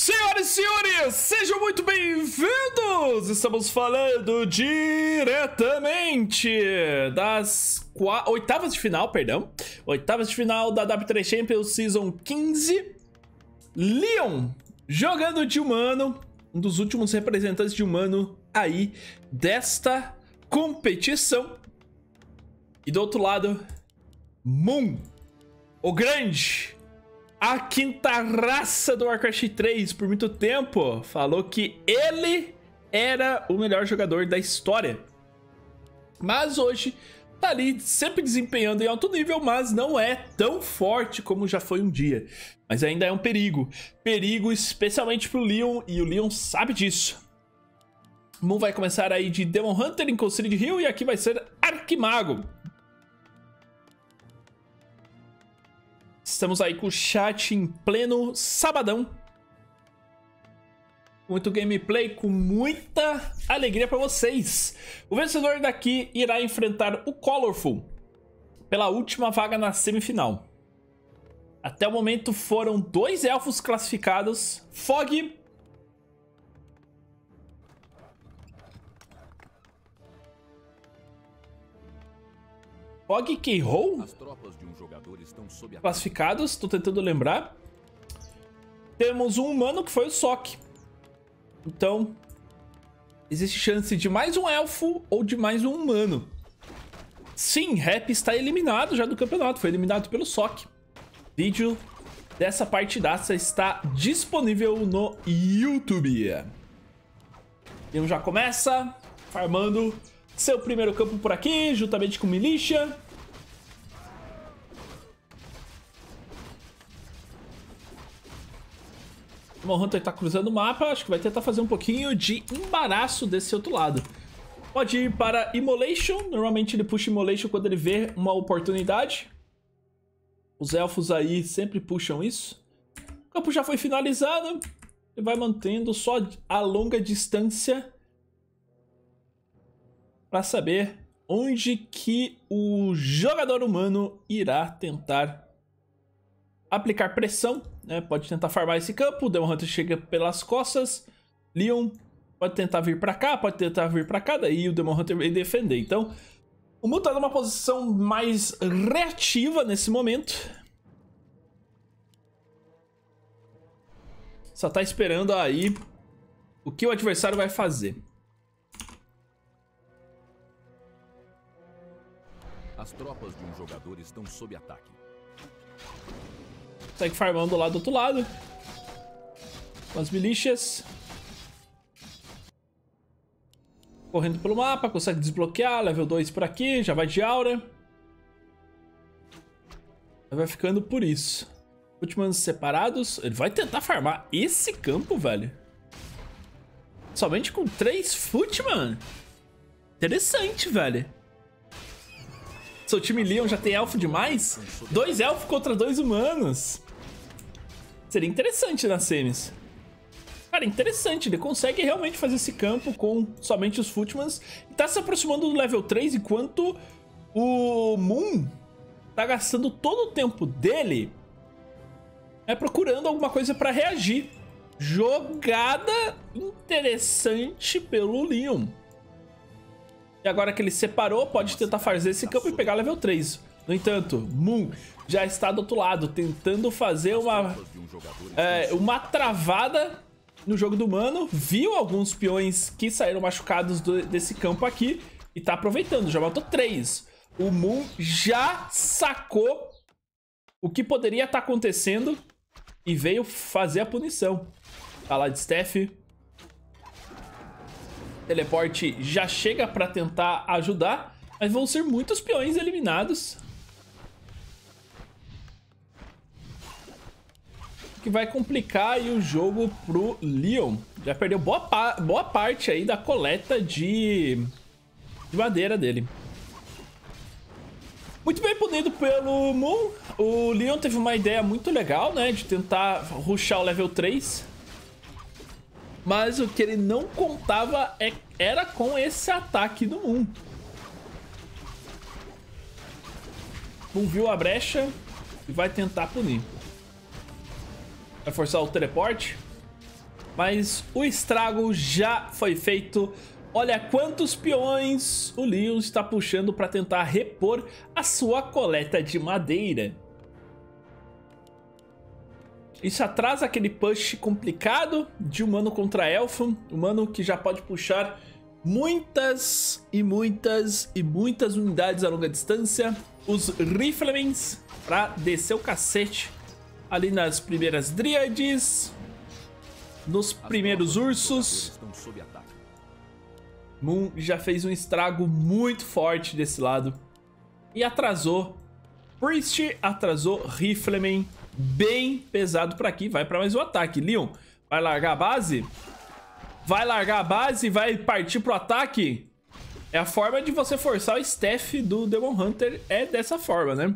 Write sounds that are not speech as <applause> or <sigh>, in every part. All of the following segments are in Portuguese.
Senhoras e senhores, sejam muito bem-vindos! Estamos falando diretamente das oitavas de final, perdão. Oitavas de final da W3 Champions Season 15. Leon jogando de humano, um dos últimos representantes de humano aí desta competição. E do outro lado, Moon, o grande, a quinta raça do Warcraft 3 por muito tempo falou que ele era o melhor jogador da história. Mas hoje tá ali sempre desempenhando em alto nível, mas não é tão forte como já foi um dia. Mas ainda é um perigo. Perigo especialmente pro Leon, e o Leon sabe disso. Moon vai começar aí de Demon Hunter em Conselho de Rio, e aqui vai ser Arquimago. Estamos aí com o chat em pleno sabadão. Muito gameplay, com muita alegria para vocês. O vencedor daqui irá enfrentar o Colorful pela última vaga na semifinal. Até o momento foram dois elfos classificados, Fog Fog K-Roll classificados, tô tentando lembrar. Temos um humano que foi o Sok. Então, existe chance de mais um elfo ou de mais um humano. Sim, Rap está eliminado já do campeonato, foi eliminado pelo Sok. Vídeo dessa partidaça está disponível no YouTube. E já começa farmando seu primeiro campo por aqui, juntamente com Militia. O Hunter tá cruzando o mapa, acho que vai tentar fazer um pouquinho de embaraço desse outro lado. Pode ir para Immolation, normalmente ele puxa Immolation quando ele vê uma oportunidade. Os elfos aí sempre puxam isso. O campo já foi finalizado, ele vai mantendo só a longa distância para saber onde que o jogador humano irá tentar aplicar pressão, né? Pode tentar farmar esse campo, o Demon Hunter chega pelas costas, Leon pode tentar vir para cá, pode tentar vir para cá, daí o Demon Hunter vem defender. Então, o Mu tá numa posição mais reativa nesse momento. Só tá esperando aí o que o adversário vai fazer. As tropas de um jogador estão sob ataque. Segue farmando lá do outro lado. Com as milícias. Correndo pelo mapa, consegue desbloquear. Level 2 por aqui, já vai de aura. Vai ficando por isso. Últimos separados. Ele vai tentar farmar esse campo, velho. Somente com 3 Footman. Interessante, velho. Seu time Leon já tem elfo demais? Dois elfos contra dois humanos. Seria interessante nas semis. Cara, interessante. Ele consegue realmente fazer esse campo com somente os Footmans. E tá se aproximando do level 3, enquanto o Moon tá gastando todo o tempo dele é procurando alguma coisa para reagir. Jogada interessante pelo Leon. E agora que ele separou, pode tentar fazer esse campo e pegar level 3. No entanto, Moon já está do outro lado, tentando fazer uma, é, uma travada no jogo do Mano. Viu alguns peões que saíram machucados do, desse campo aqui e tá aproveitando. Já matou 3. O Moon já sacou o que poderia estar tá acontecendo e veio fazer a punição. Tá lá de Steph, teleporte já chega para tentar ajudar, mas vão ser muitos peões eliminados. Que vai complicar o jogo pro Leon. Já perdeu boa, pa boa parte aí da coleta de, de madeira dele. Muito bem punido pelo Moon. O Leon teve uma ideia muito legal, né? De tentar rushar o level 3. Mas o que ele não contava é, era com esse ataque do Moon. Moon viu a brecha e vai tentar punir. Vai forçar o teleporte. Mas o estrago já foi feito. Olha quantos peões o Leon está puxando para tentar repor a sua coleta de madeira. Isso atrasa aquele push complicado de humano contra elfo. Humano que já pode puxar muitas e muitas e muitas unidades a longa distância. Os Riflemens para descer o cacete ali nas primeiras Dríades. Nos primeiros ursos. Moon já fez um estrago muito forte desse lado. E atrasou. Priest atrasou Rifleman bem pesado por aqui. Vai para mais um ataque. Leon, vai largar a base? Vai largar a base e vai partir pro ataque? É a forma de você forçar o staff do Demon Hunter. É dessa forma, né?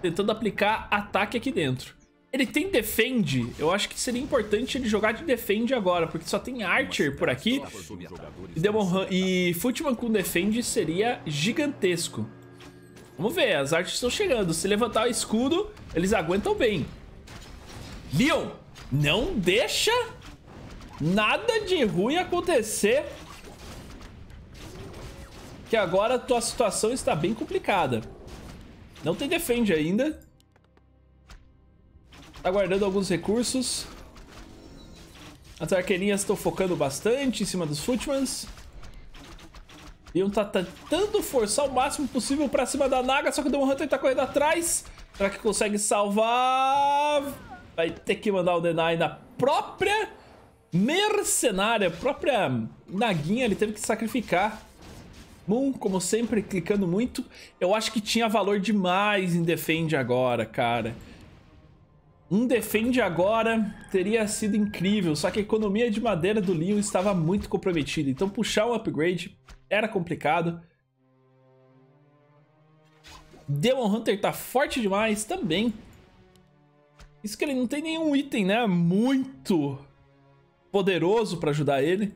Tentando aplicar ataque aqui dentro. Ele tem defend. Eu acho que seria importante ele jogar de defend agora, porque só tem Archer por aqui. E, Demon e Footman com defend seria gigantesco. Vamos ver, as artes estão chegando. Se levantar o escudo, eles aguentam bem. Leon, não deixa nada de ruim acontecer. Que agora a tua situação está bem complicada. Não tem defende ainda. Tá guardando alguns recursos. As arqueirinhas estão focando bastante em cima dos Footmans. Iam tá tentando forçar o máximo possível pra cima da Naga, só que o Demon Hunter tá correndo atrás. Será que consegue salvar? Vai ter que mandar o Deny na própria mercenária, própria Naguinha, ele teve que sacrificar. Moon, como sempre, clicando muito. Eu acho que tinha valor demais em Defend agora, cara. Um Defend agora teria sido incrível, só que a economia de madeira do Leon estava muito comprometida. Então puxar um upgrade era complicado. Demon Hunter tá forte demais também. Isso que ele não tem nenhum item, né? Muito poderoso para ajudar ele.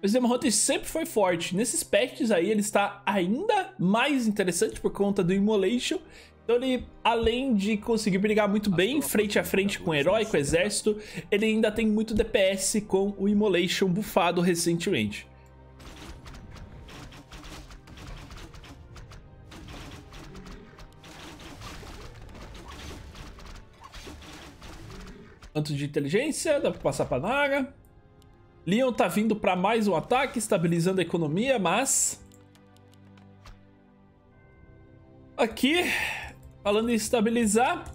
Mas Demon Hunter sempre foi forte. Nesses patches aí ele está ainda mais interessante por conta do Immolation. Então ele, além de conseguir brigar muito bem frente a frente com o herói, com o exército, ele ainda tem muito DPS com o Immolation bufado recentemente. Tanto de inteligência, dá pra passar pra Naga. Leon tá vindo pra mais um ataque, estabilizando a economia, mas... Aqui, falando em estabilizar,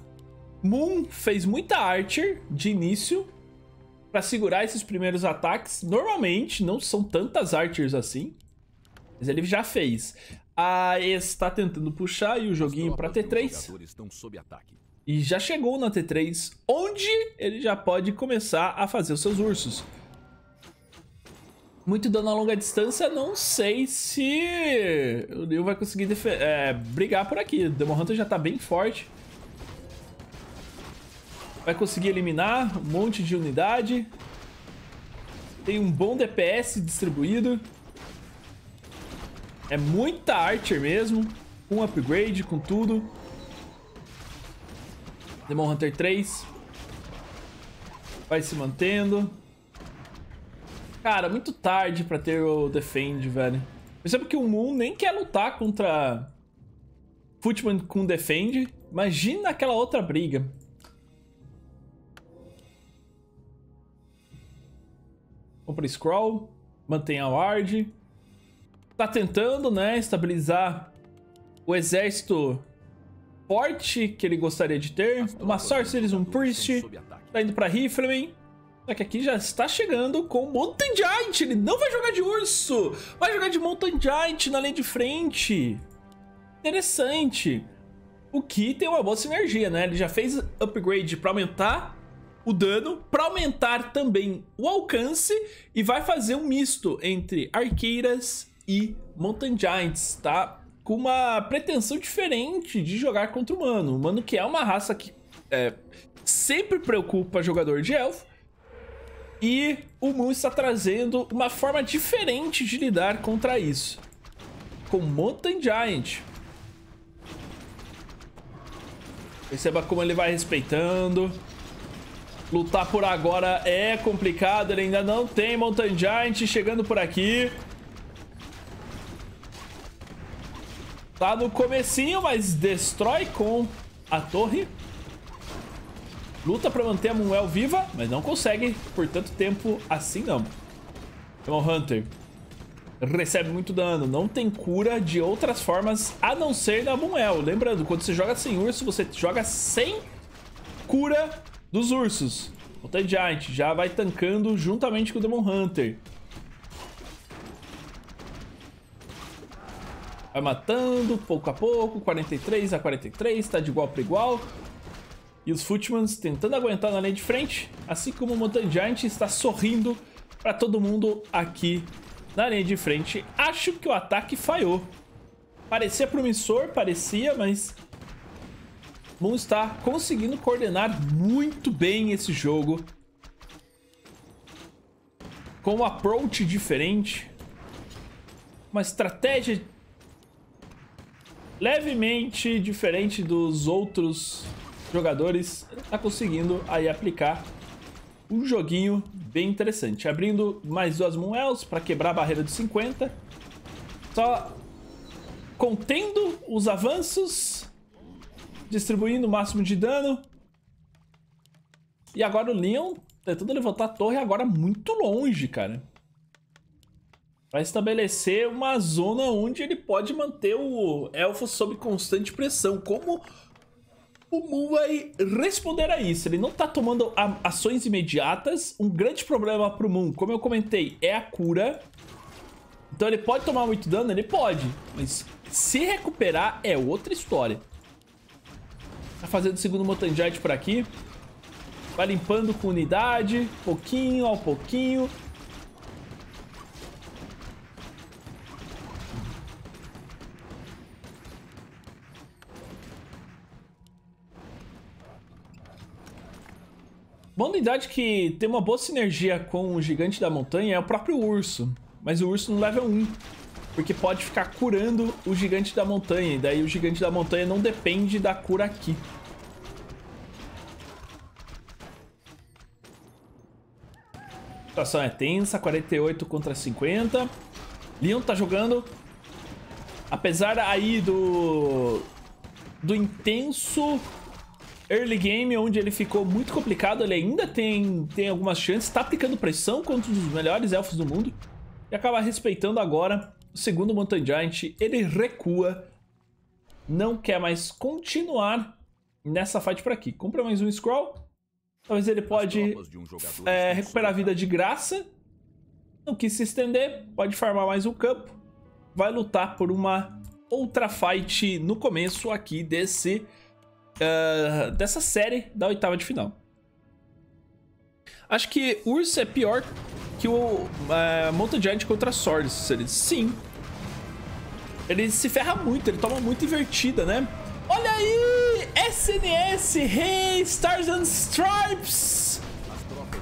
Moon fez muita Archer de início para segurar esses primeiros ataques. Normalmente não são tantas Archers assim, mas ele já fez. A está tentando puxar e o joguinho para T3. E já chegou na T3, onde ele já pode começar a fazer os seus ursos. Muito dano a longa distância, não sei se o Neil vai conseguir é, brigar por aqui. Demon Hunter já tá bem forte. Vai conseguir eliminar um monte de unidade. Tem um bom DPS distribuído. É muita Archer mesmo. Com upgrade, com tudo. Demon Hunter 3. Vai se mantendo. Cara, muito tarde pra ter o Defend, velho. Perceba que o Moon nem quer lutar contra Footman com Defend. Imagina aquela outra briga. Compra Scroll. Mantém a Ward. Tá tentando, né, estabilizar o exército forte que ele gostaria de ter. Uma Sorceress, um Priest. Tá indo pra Rifleman. Só que aqui já está chegando com Mountain Giant. Ele não vai jogar de urso. Vai jogar de Mountain Giant na linha de frente. Interessante. O que tem uma boa sinergia, né? Ele já fez upgrade para aumentar o dano, para aumentar também o alcance e vai fazer um misto entre arqueiras e Mountain Giants, tá? Com uma pretensão diferente de jogar contra o humano. O humano que é uma raça que é, sempre preocupa jogador de elfo e o Moon está trazendo uma forma diferente de lidar contra isso. Com Mountain Giant. Perceba como ele vai respeitando. Lutar por agora é complicado. Ele ainda não tem Mountain Giant chegando por aqui. Tá no comecinho, mas destrói com a torre. Luta pra manter a Moonwell viva, mas não consegue por tanto tempo assim não. Demon Hunter recebe muito dano. Não tem cura de outras formas a não ser da Moonwell. Lembrando, quando você joga sem urso, você joga sem cura dos ursos. T Giant já vai tancando juntamente com o Demon Hunter. Vai matando pouco a pouco, 43 a 43, tá de igual para igual. E os Footmans tentando aguentar na linha de frente, assim como o Mountain Giant está sorrindo para todo mundo aqui na linha de frente. Acho que o ataque falhou. Parecia promissor, parecia, mas Moon está conseguindo coordenar muito bem esse jogo. Com um approach diferente. Uma estratégia levemente diferente dos outros jogadores. Está conseguindo aí aplicar um joguinho bem interessante. Abrindo mais duas Moonwells para quebrar a barreira de 50. Só contendo os avanços distribuindo o máximo de dano. E agora o Leon tentando levantar a torre agora muito longe, cara. Vai estabelecer uma zona onde ele pode manter o elfo sob constante pressão. Como o Moon vai responder a isso? Ele não tá tomando ações imediatas. Um grande problema pro Moon, como eu comentei, é a cura. Então ele pode tomar muito dano? Ele pode. Mas se recuperar é outra história. Tá fazendo o segundo Motangite por aqui. Vai limpando com unidade, pouquinho ao pouquinho. Uma unidade que tem uma boa sinergia com o Gigante da Montanha é o próprio Urso. Mas o Urso no level 1 porque pode ficar curando o gigante da montanha. E daí o gigante da montanha não depende da cura aqui. A situação é tensa, 48 contra 50. Leon tá jogando. Apesar aí do... Do intenso early game, onde ele ficou muito complicado, ele ainda tem, tem algumas chances. Tá aplicando pressão contra os melhores elfos do mundo. E acaba respeitando agora o segundo Mountain Giant, ele recua. Não quer mais continuar nessa fight por aqui. Compra mais um Scroll. Talvez ele pode um é, recuperar a vida de graça. Não quis se estender. Pode farmar mais um campo. Vai lutar por uma outra fight no começo aqui desse... Uh, dessa série da oitava de final. Acho que Urso é pior que o uh, Mountain Giant contra Swords. Ele, sim. Ele se ferra muito, ele toma muito invertida, né? Olha aí! SNS! Hey, Stars and Stripes!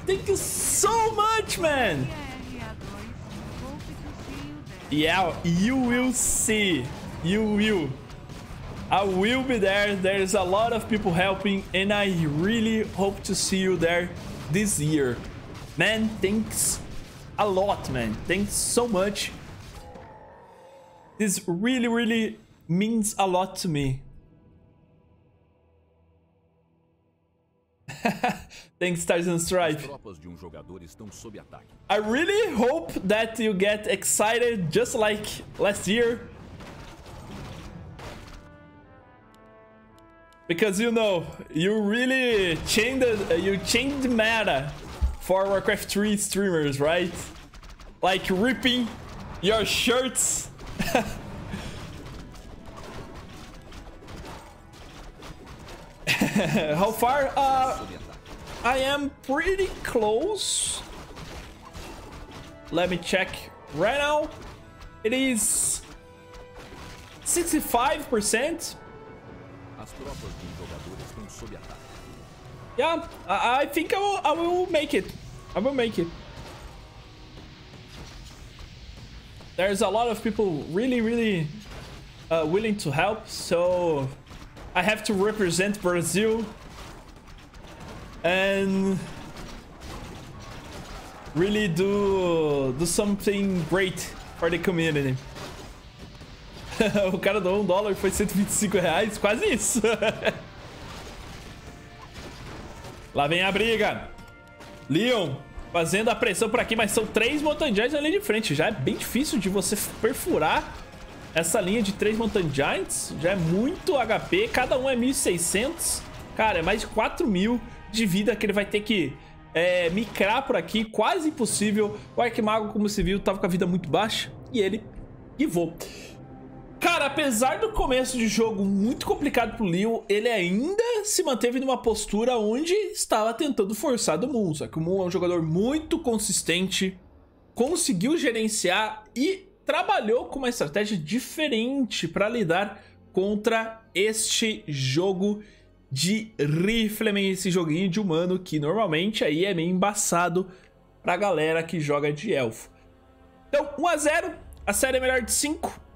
Thank you so much, man! Yeah, you will see. You will. I will be there. There's a lot of people helping, and I really hope to see you there this year. Man, thanks a lot, man. Thanks so much. This really, really means a lot to me. <laughs> Thanks, Stars and Stripe. I really hope that you get excited just like last year. Because you know, you really changed you changed meta for Warcraft 3 streamers, right? Like ripping your shirts. <laughs> How far? Uh, I am pretty close. Let me check right now. It is 65%. Yeah, I, I think I will, I will make it. I will make it. There's a lot of people really, really uh, willing to help, so I have to represent Brazil. And really do, do something great for the community. <laughs> o cara doou um dólar, foi 125 reais, quase isso. <laughs> Lá vem a briga. Leon fazendo a pressão por aqui, mas são três Mountain Giants ali de frente. Já é bem difícil de você perfurar essa linha de três Mountain Giants. Já é muito HP, cada um é 1.600. Cara, é mais de 4.000 de vida que ele vai ter que é, micrar por aqui. Quase impossível. O Arquimago, como se viu, tava com a vida muito baixa. E ele vou. Cara, apesar do começo de jogo muito complicado pro Leo, ele ainda se manteve numa postura onde estava tentando forçar do Moon. Só que o Moon é um jogador muito consistente, conseguiu gerenciar e trabalhou com uma estratégia diferente para lidar contra este jogo de rifle, esse joguinho de humano que normalmente aí é meio embaçado pra galera que joga de elfo. Então, 1 a 0 a série é melhor de 5.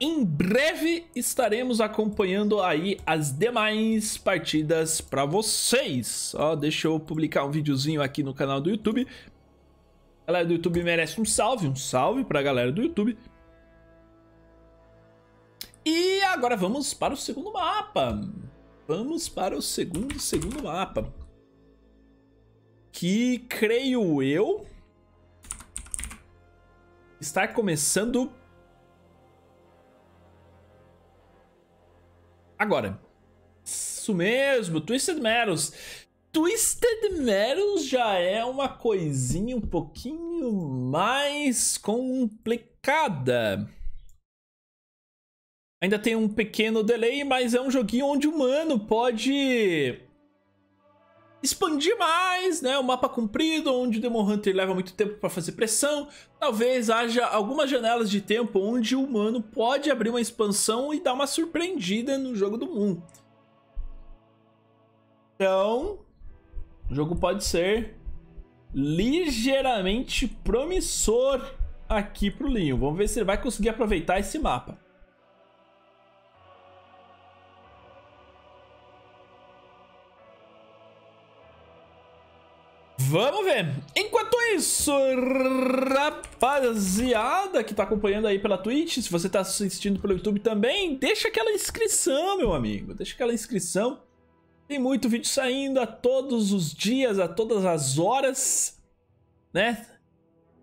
Em breve estaremos acompanhando aí as demais partidas para vocês. Ó, deixa eu publicar um videozinho aqui no canal do YouTube. A galera do YouTube merece um salve, um salve para a galera do YouTube. E agora vamos para o segundo mapa. Vamos para o segundo, segundo mapa. Que creio eu estar começando Agora, isso mesmo, Twisted Metals. Twisted Metals já é uma coisinha um pouquinho mais complicada. Ainda tem um pequeno delay, mas é um joguinho onde o humano pode expandir mais, né? O mapa comprido, onde o Demon Hunter leva muito tempo para fazer pressão. Talvez haja algumas janelas de tempo onde o humano pode abrir uma expansão e dar uma surpreendida no jogo do Moon. Então, o jogo pode ser ligeiramente promissor aqui pro Leon. Vamos ver se ele vai conseguir aproveitar esse mapa. Vamos ver. Enquanto isso, rapaziada que tá acompanhando aí pela Twitch, se você tá assistindo pelo YouTube também, deixa aquela inscrição, meu amigo. Deixa aquela inscrição. Tem muito vídeo saindo a todos os dias, a todas as horas, né?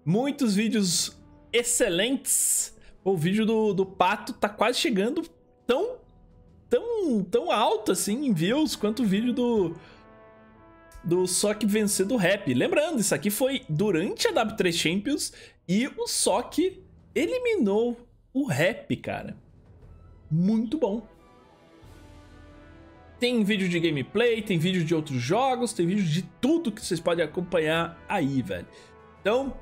Muitos vídeos excelentes. O vídeo do, do Pato tá quase chegando tão, tão, tão alto assim em views quanto o vídeo do do Sock vencer do Rap. Lembrando, isso aqui foi durante a W3 Champions e o Sock eliminou o Rap, cara. Muito bom. Tem vídeo de gameplay, tem vídeo de outros jogos, tem vídeo de tudo que vocês podem acompanhar aí, velho. Então,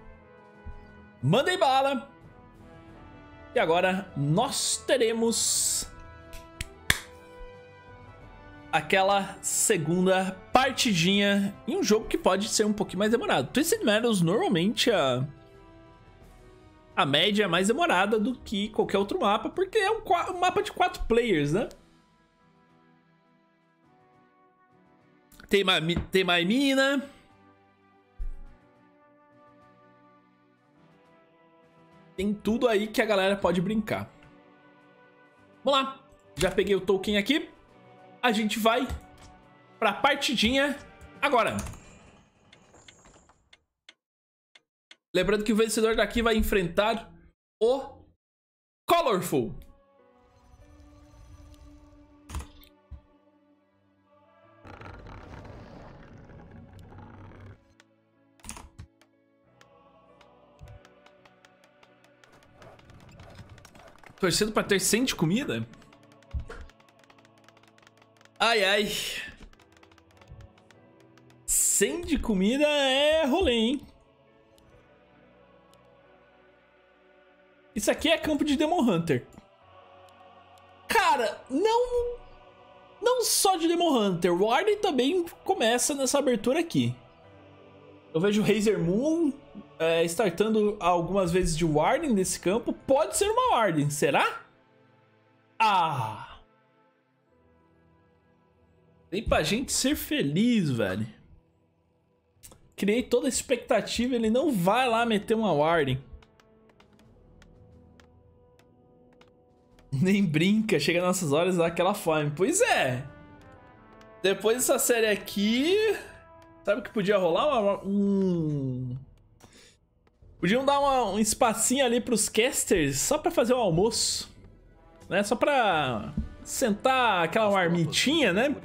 mandem bala. E agora nós teremos aquela segunda partidinha em um jogo que pode ser um pouquinho mais demorado. Twisted Metals, normalmente a, a média é mais demorada do que qualquer outro mapa, porque é um, um mapa de quatro players, né? Tem, tem mais mina. Tem tudo aí que a galera pode brincar. Vamos lá. Já peguei o token aqui a gente vai pra partidinha agora. Lembrando que o vencedor daqui vai enfrentar o Colorful. Torcendo pra ter 100 de comida? Ai, ai. 100 de comida é rolê, hein? Isso aqui é campo de Demon Hunter. Cara, não... Não só de Demon Hunter. Warden também começa nessa abertura aqui. Eu vejo Razer Moon é, startando algumas vezes de Warden nesse campo. Pode ser uma Warden, será? Ah... Tem pra gente ser feliz, velho. criei toda a expectativa, ele não vai lá meter uma Warden. Nem brinca, chega nessas horas daquela fome. Pois é. Depois dessa série aqui, sabe o que podia rolar? Um... Podiam dar uma, um espacinho ali pros casters só pra fazer o um almoço. Né? Só pra sentar aquela marmitinha, né?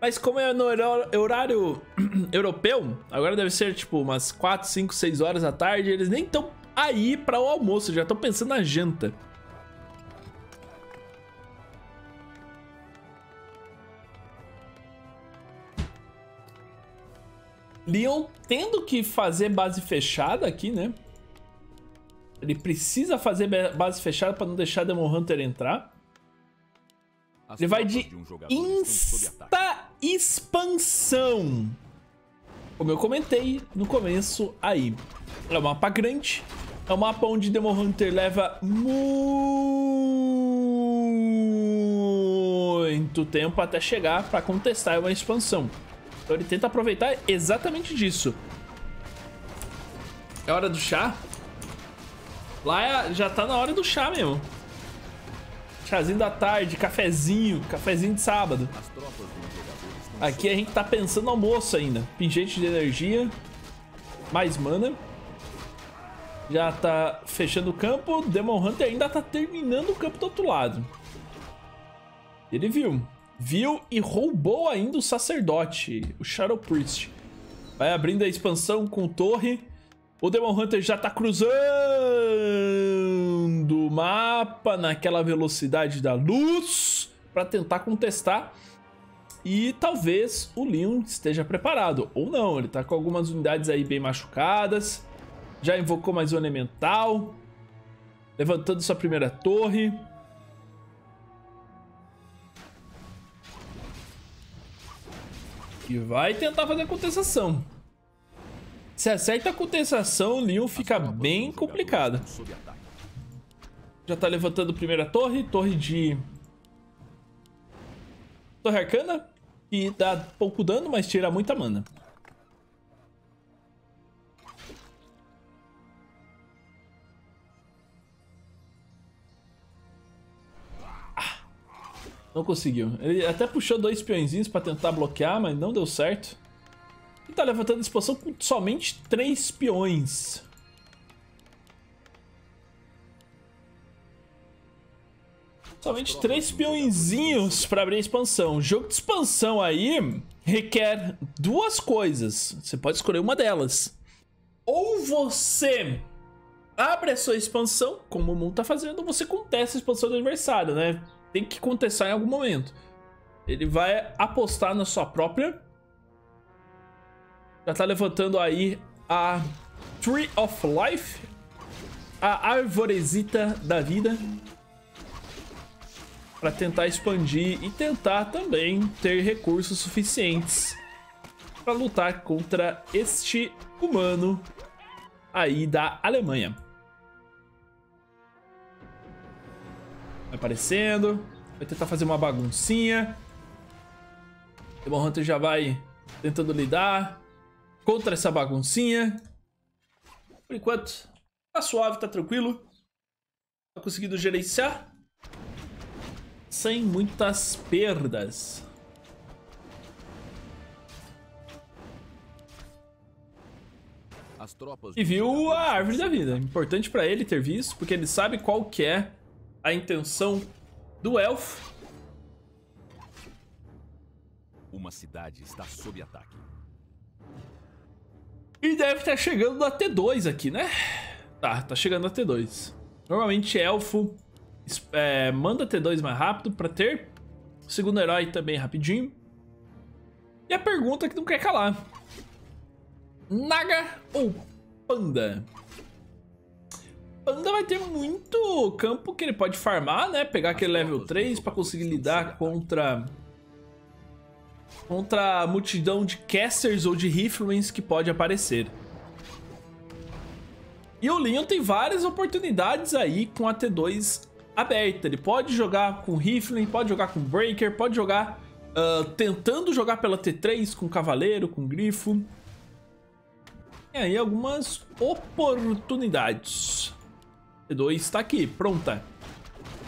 Mas como é no horário <clears throat> europeu, agora deve ser tipo umas 4, 5, 6 horas da tarde, eles nem estão aí para o almoço, já estão pensando na janta. Leon tendo que fazer base fechada aqui, né? Ele precisa fazer base fechada para não deixar Demon Hunter entrar. Ele vai de insta expansão. Como eu comentei no começo aí. É um mapa grande. É um mapa onde Demon Hunter leva muito tempo até chegar para contestar uma expansão. Então ele tenta aproveitar exatamente disso. É hora do chá? Lá é, já tá na hora do chá mesmo. Chazinho da tarde, cafezinho, cafezinho de sábado. Aqui a gente tá pensando no almoço ainda. Pingente de energia. Mais mana. Já tá fechando o campo. Demon Hunter ainda tá terminando o campo do outro lado. Ele viu. Viu e roubou ainda o sacerdote, o Shadow Priest. Vai abrindo a expansão com torre. O Demon Hunter já tá cruzando o mapa naquela velocidade da luz para tentar contestar. E talvez o Leon esteja preparado, ou não, ele tá com algumas unidades aí bem machucadas. Já invocou mais um elemental. Levantando sua primeira torre. E vai tentar fazer a contestação. Se acerta a contestação, o Leon fica bem complicado. Já tá levantando a primeira torre, torre de... Torre arcana, que dá pouco dano, mas tira muita mana. Ah, não conseguiu. Ele até puxou dois peõezinhos pra tentar bloquear, mas não deu certo. Tá levantando a expansão com somente três peões. Somente três peõezinhos para abrir a expansão. O jogo de expansão aí requer duas coisas. Você pode escolher uma delas. Ou você abre a sua expansão, como o mundo tá fazendo, ou você contesta a expansão do adversário, né? Tem que contestar em algum momento. Ele vai apostar na sua própria. Já tá levantando aí a Tree of Life. A arvorezita da vida para tentar expandir e tentar também ter recursos suficientes para lutar contra este humano aí da Alemanha. Vai aparecendo, vai tentar fazer uma baguncinha. Demon Hunter já vai tentando lidar contra essa baguncinha. Por enquanto, tá suave, tá tranquilo. Tá conseguindo gerenciar sem muitas perdas. E viu a árvore da vida. Importante para ele ter visto, porque ele sabe qual que é a intenção do elfo. Uma cidade está sob ataque. E deve estar chegando na T2 aqui, né? Tá, tá chegando na T2. Normalmente elfo é, manda T2 mais rápido pra ter. O segundo herói também rapidinho. E a pergunta que não quer calar. Naga ou Panda? Panda vai ter muito campo que ele pode farmar, né? Pegar aquele level 3 para conseguir lidar contra contra a multidão de casters ou de riflemen que pode aparecer. E o Leon tem várias oportunidades aí com a T2 aberta. Ele pode jogar com Rifling, pode jogar com Breaker, pode jogar uh, tentando jogar pela T3 com Cavaleiro, com Grifo. Tem aí algumas oportunidades. T2 está aqui, pronta.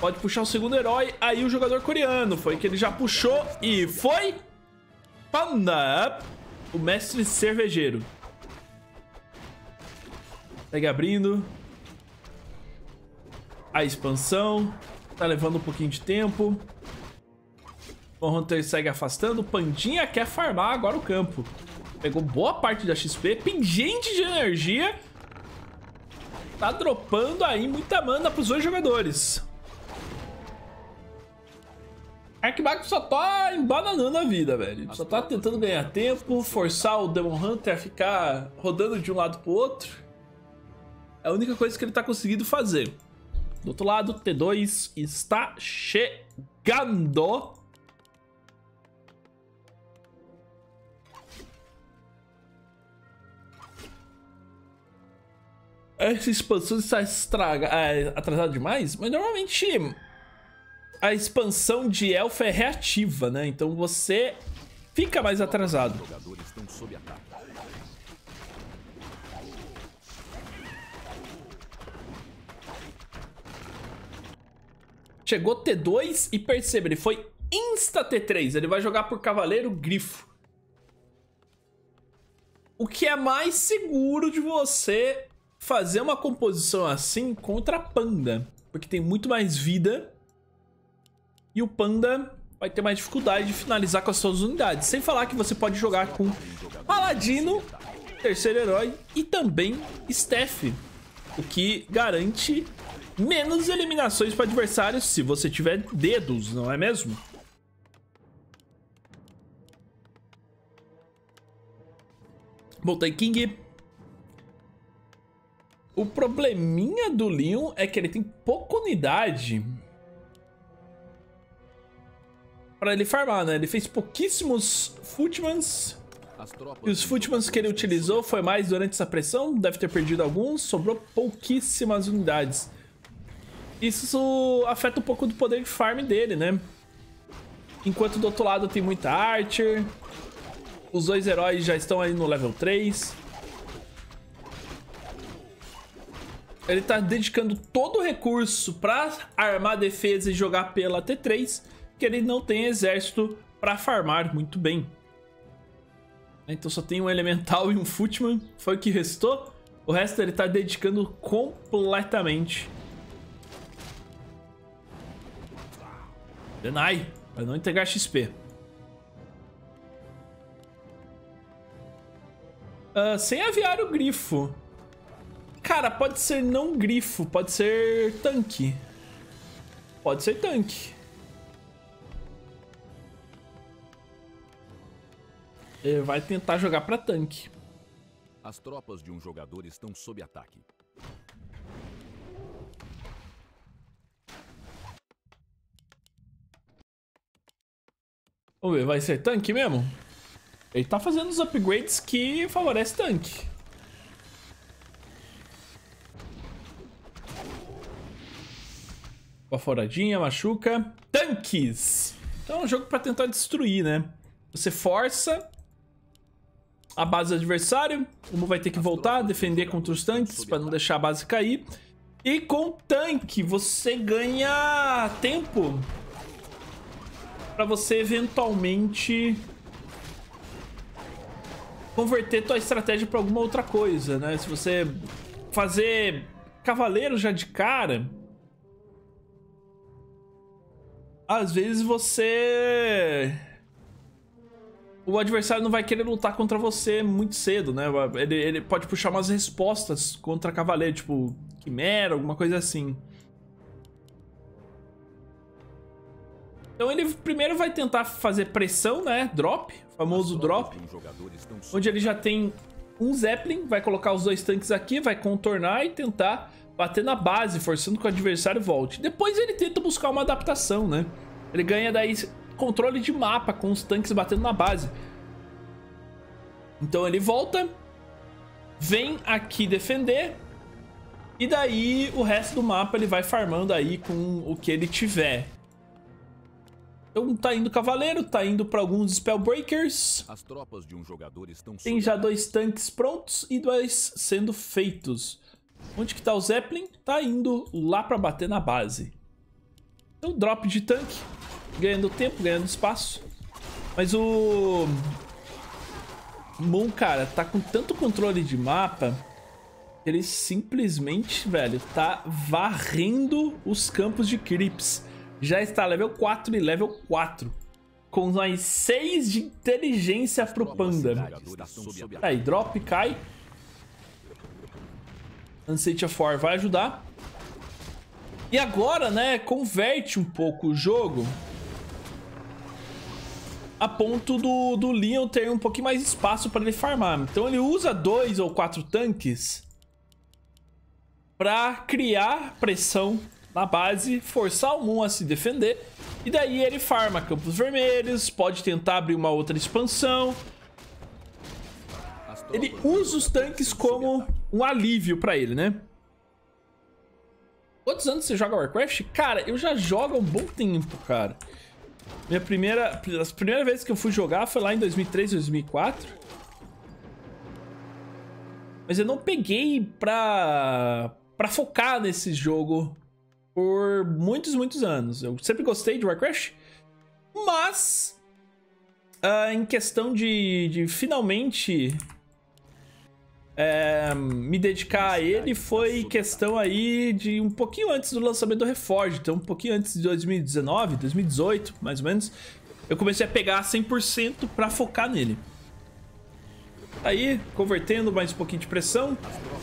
Pode puxar o segundo herói. Aí o jogador coreano. Foi que ele já puxou e foi... Panda. O mestre cervejeiro. Segue abrindo. A expansão. Tá levando um pouquinho de tempo. O Hunter segue afastando. Pandinha quer farmar agora o campo. Pegou boa parte da XP. Pingente de energia. Tá dropando aí muita mana pros dois jogadores. Arquibaco só tá embananando a vida, velho. Só tá tentando ganhar tempo, forçar o Demon Hunter a ficar rodando de um lado pro outro. É a única coisa que ele tá conseguindo fazer. Do outro lado, T2 está chegando. Essa expansão está estraga, é, atrasada demais, mas normalmente a expansão de elfo é reativa, né? Então você fica mais atrasado. Chegou T2 e perceba, ele foi insta T3. Ele vai jogar por Cavaleiro Grifo. O que é mais seguro de você fazer uma composição assim contra Panda. Porque tem muito mais vida. E o Panda vai ter mais dificuldade de finalizar com as suas unidades. Sem falar que você pode jogar com Paladino, terceiro herói, e também Steph. O que garante menos eliminações para adversários se você tiver dedos, não é mesmo? Voltei King. O probleminha do Leon é que ele tem pouca unidade para ele farmar, né? Ele fez pouquíssimos Footmans. E os Footmans que ele utilizou foi mais durante essa pressão, deve ter perdido alguns, sobrou pouquíssimas unidades isso afeta um pouco do poder de farm dele, né? Enquanto do outro lado tem muita Archer. Os dois heróis já estão aí no level 3. Ele tá dedicando todo o recurso pra armar a defesa e jogar pela T3, que ele não tem exército pra farmar muito bem. Então só tem um Elemental e um Footman, foi o que restou. O resto ele tá dedicando completamente Deny, para não entregar XP. Uh, sem aviário grifo. Cara, pode ser não grifo, pode ser tanque. Pode ser tanque. Ele vai tentar jogar para tanque. As tropas de um jogador estão sob ataque. Vamos ver, vai ser tanque mesmo? Ele tá fazendo os upgrades que favorece tanque. Baforadinha, machuca. Tanques! Então é um jogo pra tentar destruir, né? Você força a base do adversário. Um vai ter que voltar, defender contra os tanques pra não deixar a base cair. E com tanque você ganha tempo para você eventualmente converter tua estratégia para alguma outra coisa, né? Se você fazer cavaleiro já de cara, às vezes você o adversário não vai querer lutar contra você muito cedo, né? Ele, ele pode puxar umas respostas contra cavaleiro, tipo quimera, alguma coisa assim. Então ele primeiro vai tentar fazer pressão, né? Drop, famoso drop. Onde ele já tem um Zeppelin, vai colocar os dois tanques aqui, vai contornar e tentar bater na base, forçando que o adversário volte. Depois ele tenta buscar uma adaptação, né? Ele ganha daí controle de mapa com os tanques batendo na base. Então ele volta, vem aqui defender, e daí o resto do mapa ele vai farmando aí com o que ele tiver. Então tá indo cavaleiro, tá indo pra alguns spellbreakers. As tropas de um jogador estão Tem já dois tanques prontos e dois sendo feitos. Onde que tá o Zeppelin? Tá indo lá pra bater na base. Então drop de tanque, ganhando tempo, ganhando espaço. Mas o... Moon, cara, tá com tanto controle de mapa que ele simplesmente, velho, tá varrendo os campos de creeps já está level 4 e level 4. Com mais 6 de inteligência pro Panda. Aí, drop, cai. Ancient of War vai ajudar. E agora, né, converte um pouco o jogo a ponto do, do Leon ter um pouquinho mais espaço para ele farmar. Então ele usa dois ou quatro tanques para criar pressão na base, forçar o Moon a se defender. E daí ele farma campos vermelhos, pode tentar abrir uma outra expansão. Ele usa os tanques como um alívio pra ele, né? Quantos anos você joga Warcraft? Cara, eu já jogo há um bom tempo, cara. Minha primeira... As primeiras vezes que eu fui jogar foi lá em 2003, 2004. Mas eu não peguei pra... Pra focar nesse jogo por muitos, muitos anos. Eu sempre gostei de Warcraft, mas uh, em questão de, de finalmente é, me dedicar a ele foi questão aí de um pouquinho antes do lançamento do Reforged, então um pouquinho antes de 2019, 2018, mais ou menos, eu comecei a pegar 100% para focar nele. Aí, convertendo mais um pouquinho de pressão,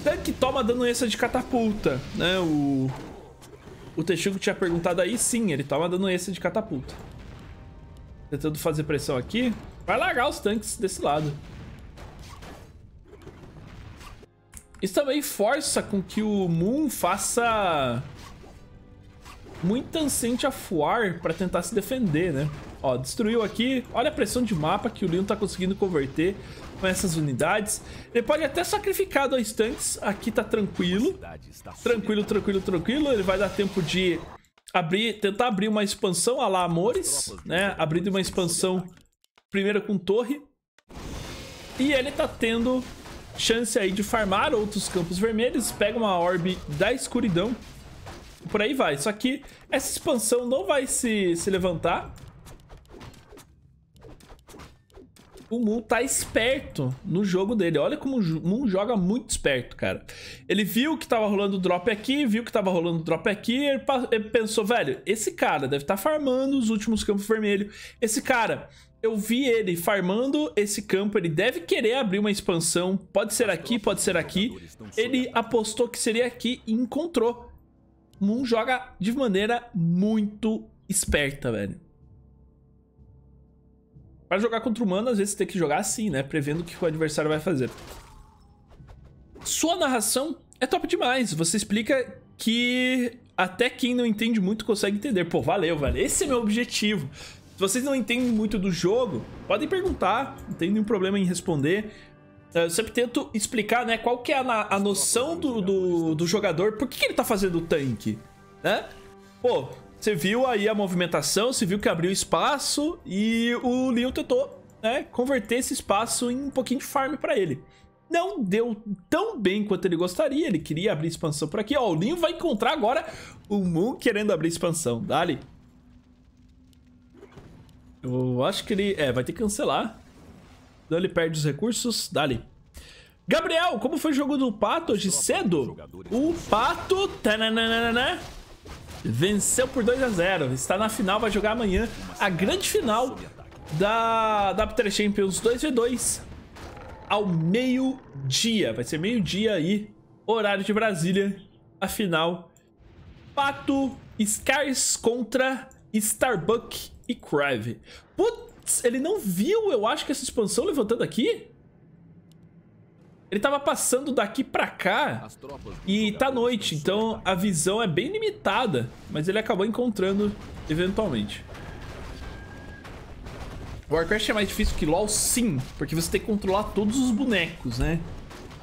tanque toma dano extra de catapulta, né? O, o Texugo tinha perguntado aí, sim, ele tava dando esse de catapulta. Tentando fazer pressão aqui. Vai largar os tanques desse lado. Isso também força com que o Moon faça muito Ancient of War pra tentar se defender, né? Ó, destruiu aqui. Olha a pressão de mapa que o Leon tá conseguindo converter com essas unidades. Ele pode até sacrificar dois tanques. Aqui tá tranquilo. Tranquilo, tranquilo, tranquilo. Ele vai dar tempo de abrir, tentar abrir uma expansão a lá Amores, né? Abrindo uma expansão primeiro com torre. E ele tá tendo chance aí de farmar outros campos vermelhos. Pega uma orbe da escuridão. Por aí vai. Só que essa expansão não vai se, se levantar. o Moon tá esperto no jogo dele. Olha como o Moon joga muito esperto, cara. Ele viu que tava rolando drop aqui, viu que tava rolando drop aqui, ele, pensou, velho, esse cara deve estar tá farmando os últimos campos vermelhos. Esse cara, eu vi ele farmando esse campo, ele deve querer abrir uma expansão, pode ser aqui, pode ser aqui. Ele apostou que seria aqui e encontrou. Moon joga de maneira muito esperta, velho. Para jogar contra o humano, às vezes você tem que jogar assim, né? Prevendo o que o adversário vai fazer. Sua narração é top demais. Você explica que até quem não entende muito consegue entender. Pô, valeu, velho. Esse é meu objetivo. Se vocês não entendem muito do jogo, podem perguntar. Não tem nenhum problema em responder. Eu sempre tento explicar, né, qual que é a, a noção do, do, do, jogador. Por que, que ele tá fazendo o tanque, né? Pô, você viu aí a movimentação, você viu que abriu espaço e o Leon tentou né, converter esse espaço em um pouquinho de farm para ele. Não deu tão bem quanto ele gostaria, ele queria abrir expansão por aqui. Ó, o Leon vai encontrar agora o Moon querendo abrir expansão. Dali. Eu acho que ele... É, vai ter que cancelar. Então ele perde os recursos. Dali. Gabriel, como foi o jogo do Pato hoje cedo? O Pato... Tananana, venceu por 2 a 0 Está na final, vai jogar amanhã a grande final da, da Apter Champions 2v2 ao meio-dia. Vai ser meio-dia aí, horário de Brasília, a final. Pato, Scars contra Starbuck e Crave. Putz, ele não viu, eu acho, que essa expansão levantando aqui? Ele tava passando daqui pra cá e tá noite, então a visão é bem limitada, mas ele acabou encontrando eventualmente. Warcraft é mais difícil que LoL, sim, porque você tem que controlar todos os bonecos, né?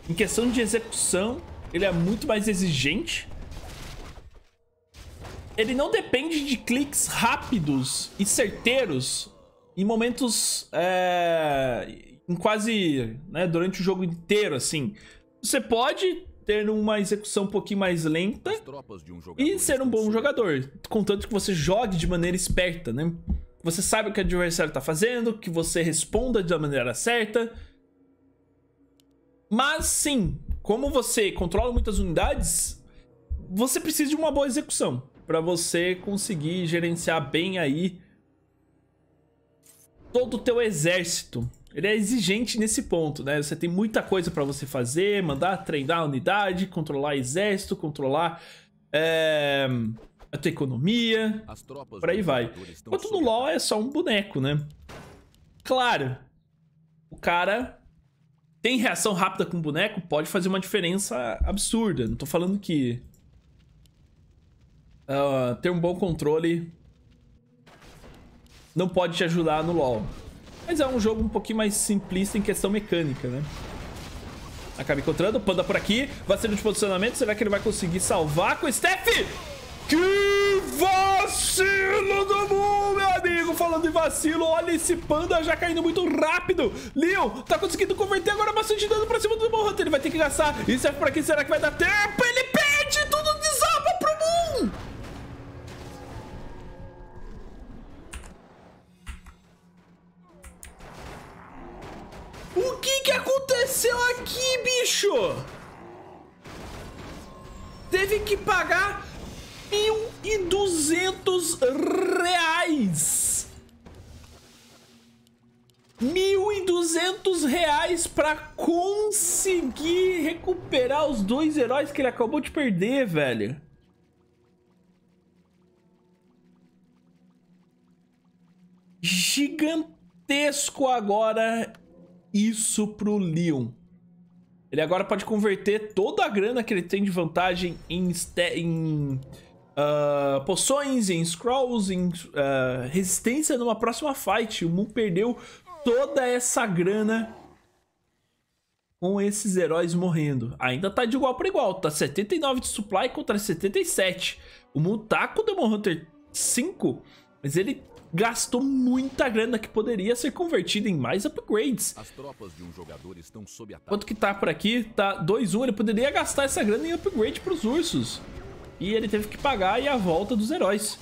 Em questão de execução, ele é muito mais exigente. Ele não depende de cliques rápidos e certeiros em momentos é, em quase né, durante o jogo inteiro assim. Você pode ter uma execução um pouquinho mais lenta um e ser um bom jogador contanto que você jogue de maneira esperta né? Você sabe o que o adversário está fazendo que você responda da maneira certa. Mas sim como você controla muitas unidades você precisa de uma boa execução para você conseguir gerenciar bem aí todo o teu exército. Ele é exigente nesse ponto, né? Você tem muita coisa para você fazer, mandar treinar a unidade, controlar exército, controlar é, a tua economia, por aí vai. Enquanto no LoL é só um boneco, né? Claro, o cara tem reação rápida com o boneco, pode fazer uma diferença absurda. Não tô falando que uh, ter um bom controle não pode te ajudar no LoL. Mas é um jogo um pouquinho mais simplista em questão mecânica, né? Acaba encontrando, Panda por aqui, vacilo de posicionamento, será que ele vai conseguir salvar com o Steph? Que vacilo do Moon, meu amigo! Falando em vacilo, olha esse Panda já caindo muito rápido. Leon tá conseguindo converter agora bastante dano pra cima do Moon Hunter, ele vai ter que gastar. E Steph por aqui, será que vai dar tempo? Ele perde O que que aconteceu aqui, bicho? Teve que pagar 1.200 reais. 1.200 reais pra conseguir recuperar os dois heróis que ele acabou de perder, velho. Gigantesco agora isso pro Leon. Ele agora pode converter toda a grana que ele tem de vantagem em, em uh, poções, em scrolls, em uh, resistência numa próxima fight. O Moon perdeu toda essa grana com esses heróis morrendo. Ainda tá de igual para igual, tá 79 de supply contra 77. O Moon tá com o Demon Hunter 5, mas ele gastou muita grana que poderia ser convertida em mais upgrades. Um. Quanto que tá por aqui? Tá 2-1, ele poderia gastar essa grana em upgrade pros ursos. E ele teve que pagar aí a volta dos heróis.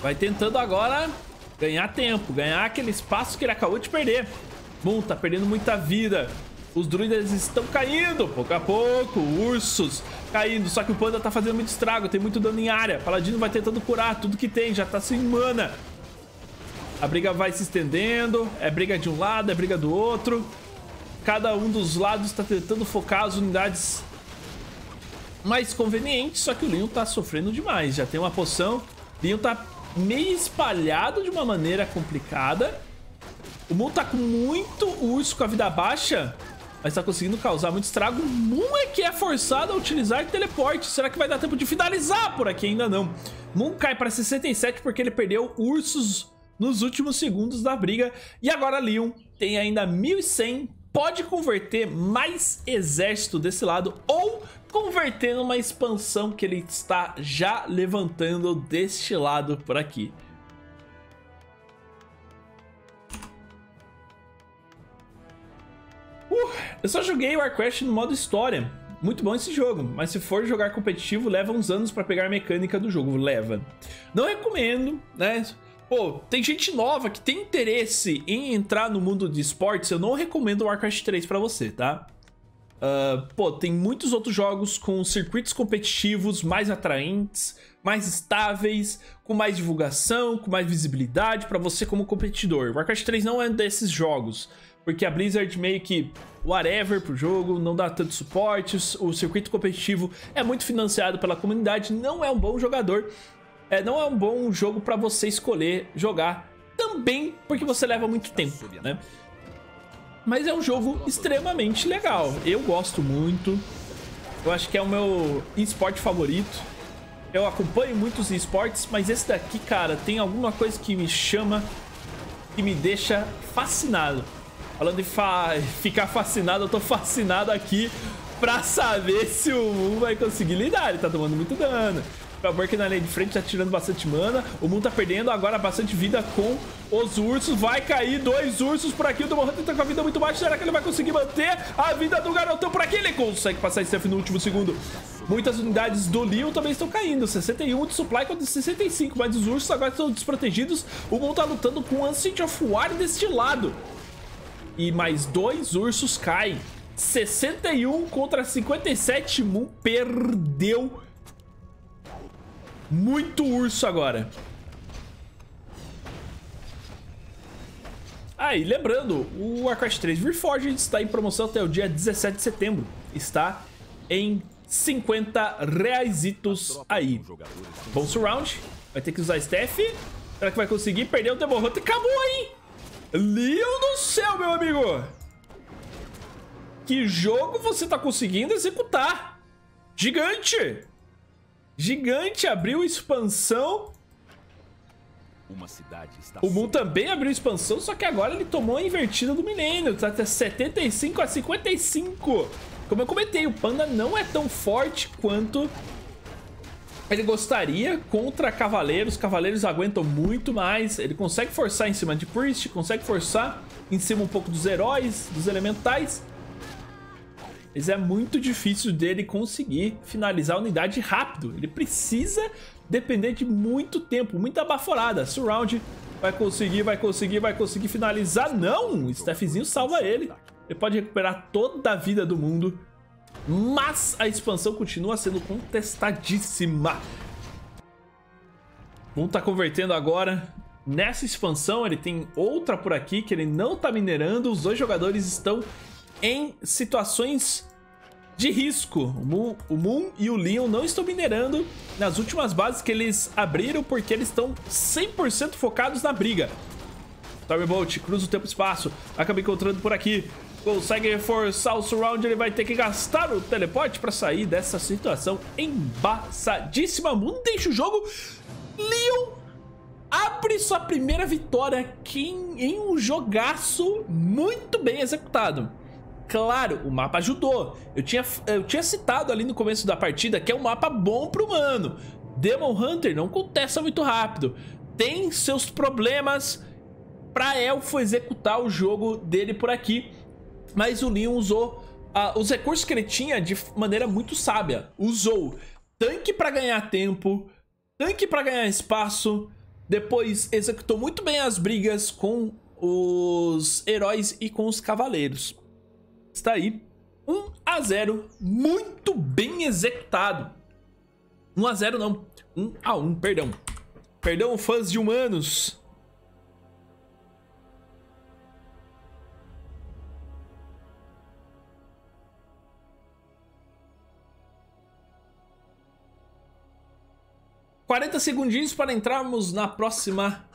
Vai tentando agora ganhar tempo, ganhar aquele espaço que ele acabou de perder. Bom, tá perdendo muita vida. Os druidas estão caindo, pouco a pouco. Ursos caindo, só que o panda tá fazendo muito estrago, tem muito dano em área. Paladino vai tentando curar tudo que tem, já tá sem mana. A briga vai se estendendo, é briga de um lado, é briga do outro. Cada um dos lados tá tentando focar as unidades mais convenientes, só que o Leon tá sofrendo demais. Já tem uma poção, Leon tá meio espalhado de uma maneira complicada. O Moon tá com muito urso com a vida baixa mas tá conseguindo causar muito estrago. Moon é que é forçado a utilizar teleporte. Será que vai dar tempo de finalizar por aqui? Ainda não. Moon cai para 67 porque ele perdeu ursos nos últimos segundos da briga. E agora Leon tem ainda 1100. Pode converter mais exército desse lado ou converter numa expansão que ele está já levantando deste lado por aqui. Uh, eu só joguei Warcraft no modo história. Muito bom esse jogo, mas se for jogar competitivo, leva uns anos para pegar a mecânica do jogo. Leva. Não recomendo, né? Pô, tem gente nova que tem interesse em entrar no mundo de esportes. Eu não recomendo o Warcraft 3 para você, tá? Uh, pô, tem muitos outros jogos com circuitos competitivos mais atraentes, mais estáveis, com mais divulgação, com mais visibilidade para você como competidor. Warcraft 3 não é um desses jogos. Porque a Blizzard meio que whatever pro jogo, não dá tanto suporte, o circuito competitivo é muito financiado pela comunidade, não é um bom jogador, é, não é um bom jogo para você escolher jogar também porque você leva muito tempo, né? Mas é um jogo extremamente legal, eu gosto muito, eu acho que é o meu esporte favorito, eu acompanho muitos esportes, mas esse daqui, cara, tem alguma coisa que me chama, que me deixa fascinado. Falando em fa ficar fascinado, eu tô fascinado aqui pra saber se o Moon vai conseguir lidar. Ele tá tomando muito dano. O Burke na linha de frente tá tirando bastante mana. O Moon tá perdendo agora bastante vida com os ursos. Vai cair dois ursos por aqui. O Demon Hunter tá com a vida muito baixa. Será que ele vai conseguir manter a vida do garotão por aqui? Ele consegue passar esse F no último segundo. Muitas unidades do Leon também estão caindo. 61 de supply contra 65. Mas os ursos agora estão desprotegidos. O Moon tá lutando com o Ancient of War deste lado. E mais dois ursos caem. 61 contra 57. Moon perdeu muito urso agora. Ah, e lembrando, o Warcraft 3 Reforged está em promoção até o dia 17 de setembro. Está em 50 reaisitos aí. Bom surround. Vai ter que usar Steph. Será que vai conseguir? perder o Demon Hunter. Acabou aí. Leon do céu, meu amigo. Que jogo você tá conseguindo executar? Gigante. Gigante abriu expansão. o Moon também abriu expansão, só que agora ele tomou a invertida do milênio. Tá até 75 a 55. Como eu comentei, o Panda não é tão forte quanto ele gostaria contra Cavaleiros. Cavaleiros aguentam muito mais. Ele consegue forçar em cima de Priest, consegue forçar em cima um pouco dos heróis, dos elementais. Mas é muito difícil dele conseguir finalizar a unidade rápido. Ele precisa depender de muito tempo, muita baforada. Surround vai conseguir, vai conseguir, vai conseguir finalizar. Não! O Stephzinho salva ele. Ele pode recuperar toda a vida do mundo. Mas a expansão continua sendo contestadíssima. Vamos tá convertendo agora. Nessa expansão, ele tem outra por aqui que ele não tá minerando. Os dois jogadores estão em situações de risco. O Moon, o Moon, e o Leon não estão minerando nas últimas bases que eles abriram porque eles estão 100% focados na briga. Stormbolt cruza o tempo e espaço. Acaba encontrando por aqui. Consegue reforçar o surround. Ele vai ter que gastar o teleporte para sair dessa situação embaçadíssima. Moon deixa o jogo. Leon abre sua primeira vitória aqui em, em um jogaço muito bem executado. Claro, o mapa ajudou. Eu tinha, eu tinha citado ali no começo da partida que é um mapa bom pro humano. Demon Hunter não contesta muito rápido. Tem seus problemas para Elfo executar o jogo dele por aqui. Mas o Leon usou uh, os recursos que ele tinha de maneira muito sábia. Usou tanque para ganhar tempo, tanque para ganhar espaço. Depois executou muito bem as brigas com os heróis e com os cavaleiros está aí 1 a 0, muito bem executado. 1 a 0 não, 1 a 1, perdão. Perdão, fãs de humanos. Quarenta segundinhos para entrarmos na próxima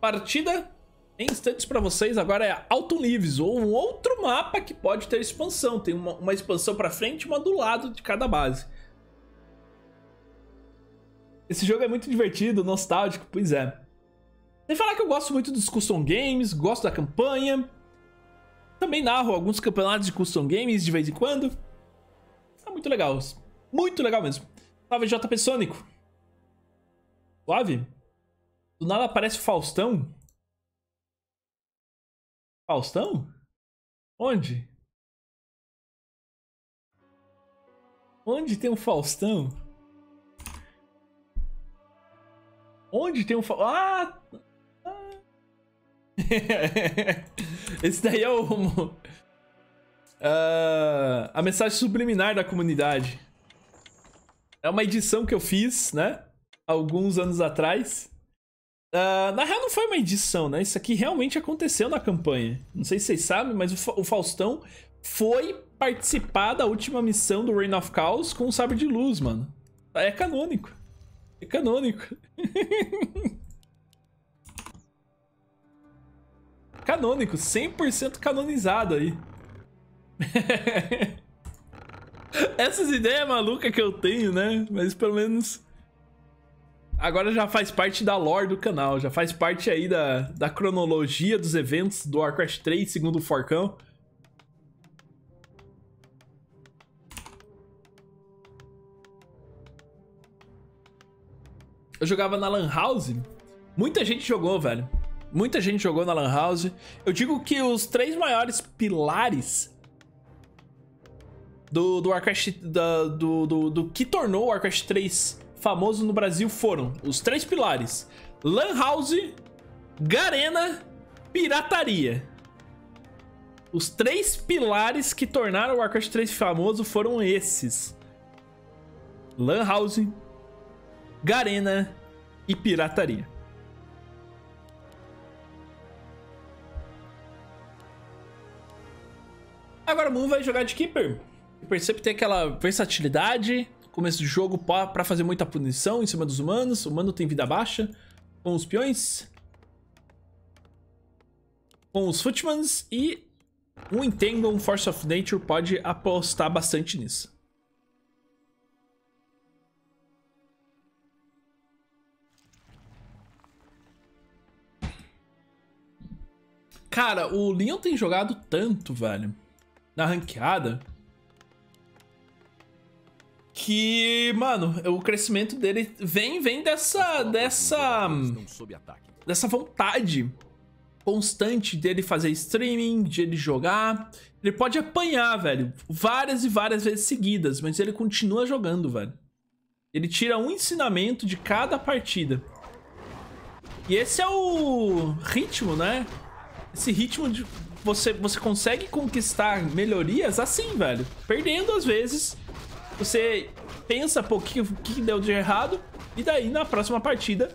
partida em instantes para vocês agora é Alton Leaves, ou um outro mapa que pode ter expansão. Tem uma, uma expansão para frente e uma do lado de cada base. Esse jogo é muito divertido, nostálgico, pois é. Sem falar que eu gosto muito dos custom games, gosto da campanha. Também narro alguns campeonatos de custom games de vez em quando. Tá muito legal. Muito legal mesmo. Salve JP Sônico. Suave? Do nada aparece Faustão. Faustão? Onde? Onde tem um Faustão? Onde tem um Faustão? Ah! ah. <laughs> Esse daí é o. Uh, a mensagem subliminar da comunidade. É uma edição que eu fiz, né? Alguns anos atrás. Uh, na real, não foi uma edição, né? Isso aqui realmente aconteceu na campanha. Não sei se vocês sabem, mas o, Fa o Faustão foi participar da última missão do Reign of Chaos com o Sabre de Luz, mano. É canônico. É canônico. <laughs> canônico, 100% canonizado aí. <laughs> Essas ideias malucas que eu tenho, né? Mas pelo menos agora já faz parte da lore do canal, já faz parte aí da, da cronologia dos eventos do Warcraft 3, segundo o Forcão. Eu jogava na Lan House. Muita gente jogou, velho. Muita gente jogou na Lan House. Eu digo que os três maiores pilares do, do Warcraft. Da, do, do, do que tornou o Warcraft 3 famoso no Brasil foram os três pilares: Lan House, Garena, Pirataria. Os três pilares que tornaram o Warcraft 3 famoso foram esses: Lan House, Garena e Pirataria. Agora o Moon vai jogar de Keeper. Keeper sempre tem aquela versatilidade, começo do jogo para fazer muita punição em cima dos humanos. O humano tem vida baixa com os peões. Com os Footmans e um Entangle, Force of Nature pode apostar bastante nisso. Cara, o Leon tem jogado tanto, velho, na ranqueada, que, mano, o crescimento dele vem vem dessa dessa dessa vontade constante dele fazer streaming, de ele jogar. Ele pode apanhar, velho, várias e várias vezes seguidas, mas ele continua jogando, velho. Ele tira um ensinamento de cada partida. E esse é o ritmo, né? esse ritmo de você, você consegue conquistar melhorias assim, velho. Perdendo às vezes. Você pensa, pô, o que, que deu de errado? E daí, na próxima partida,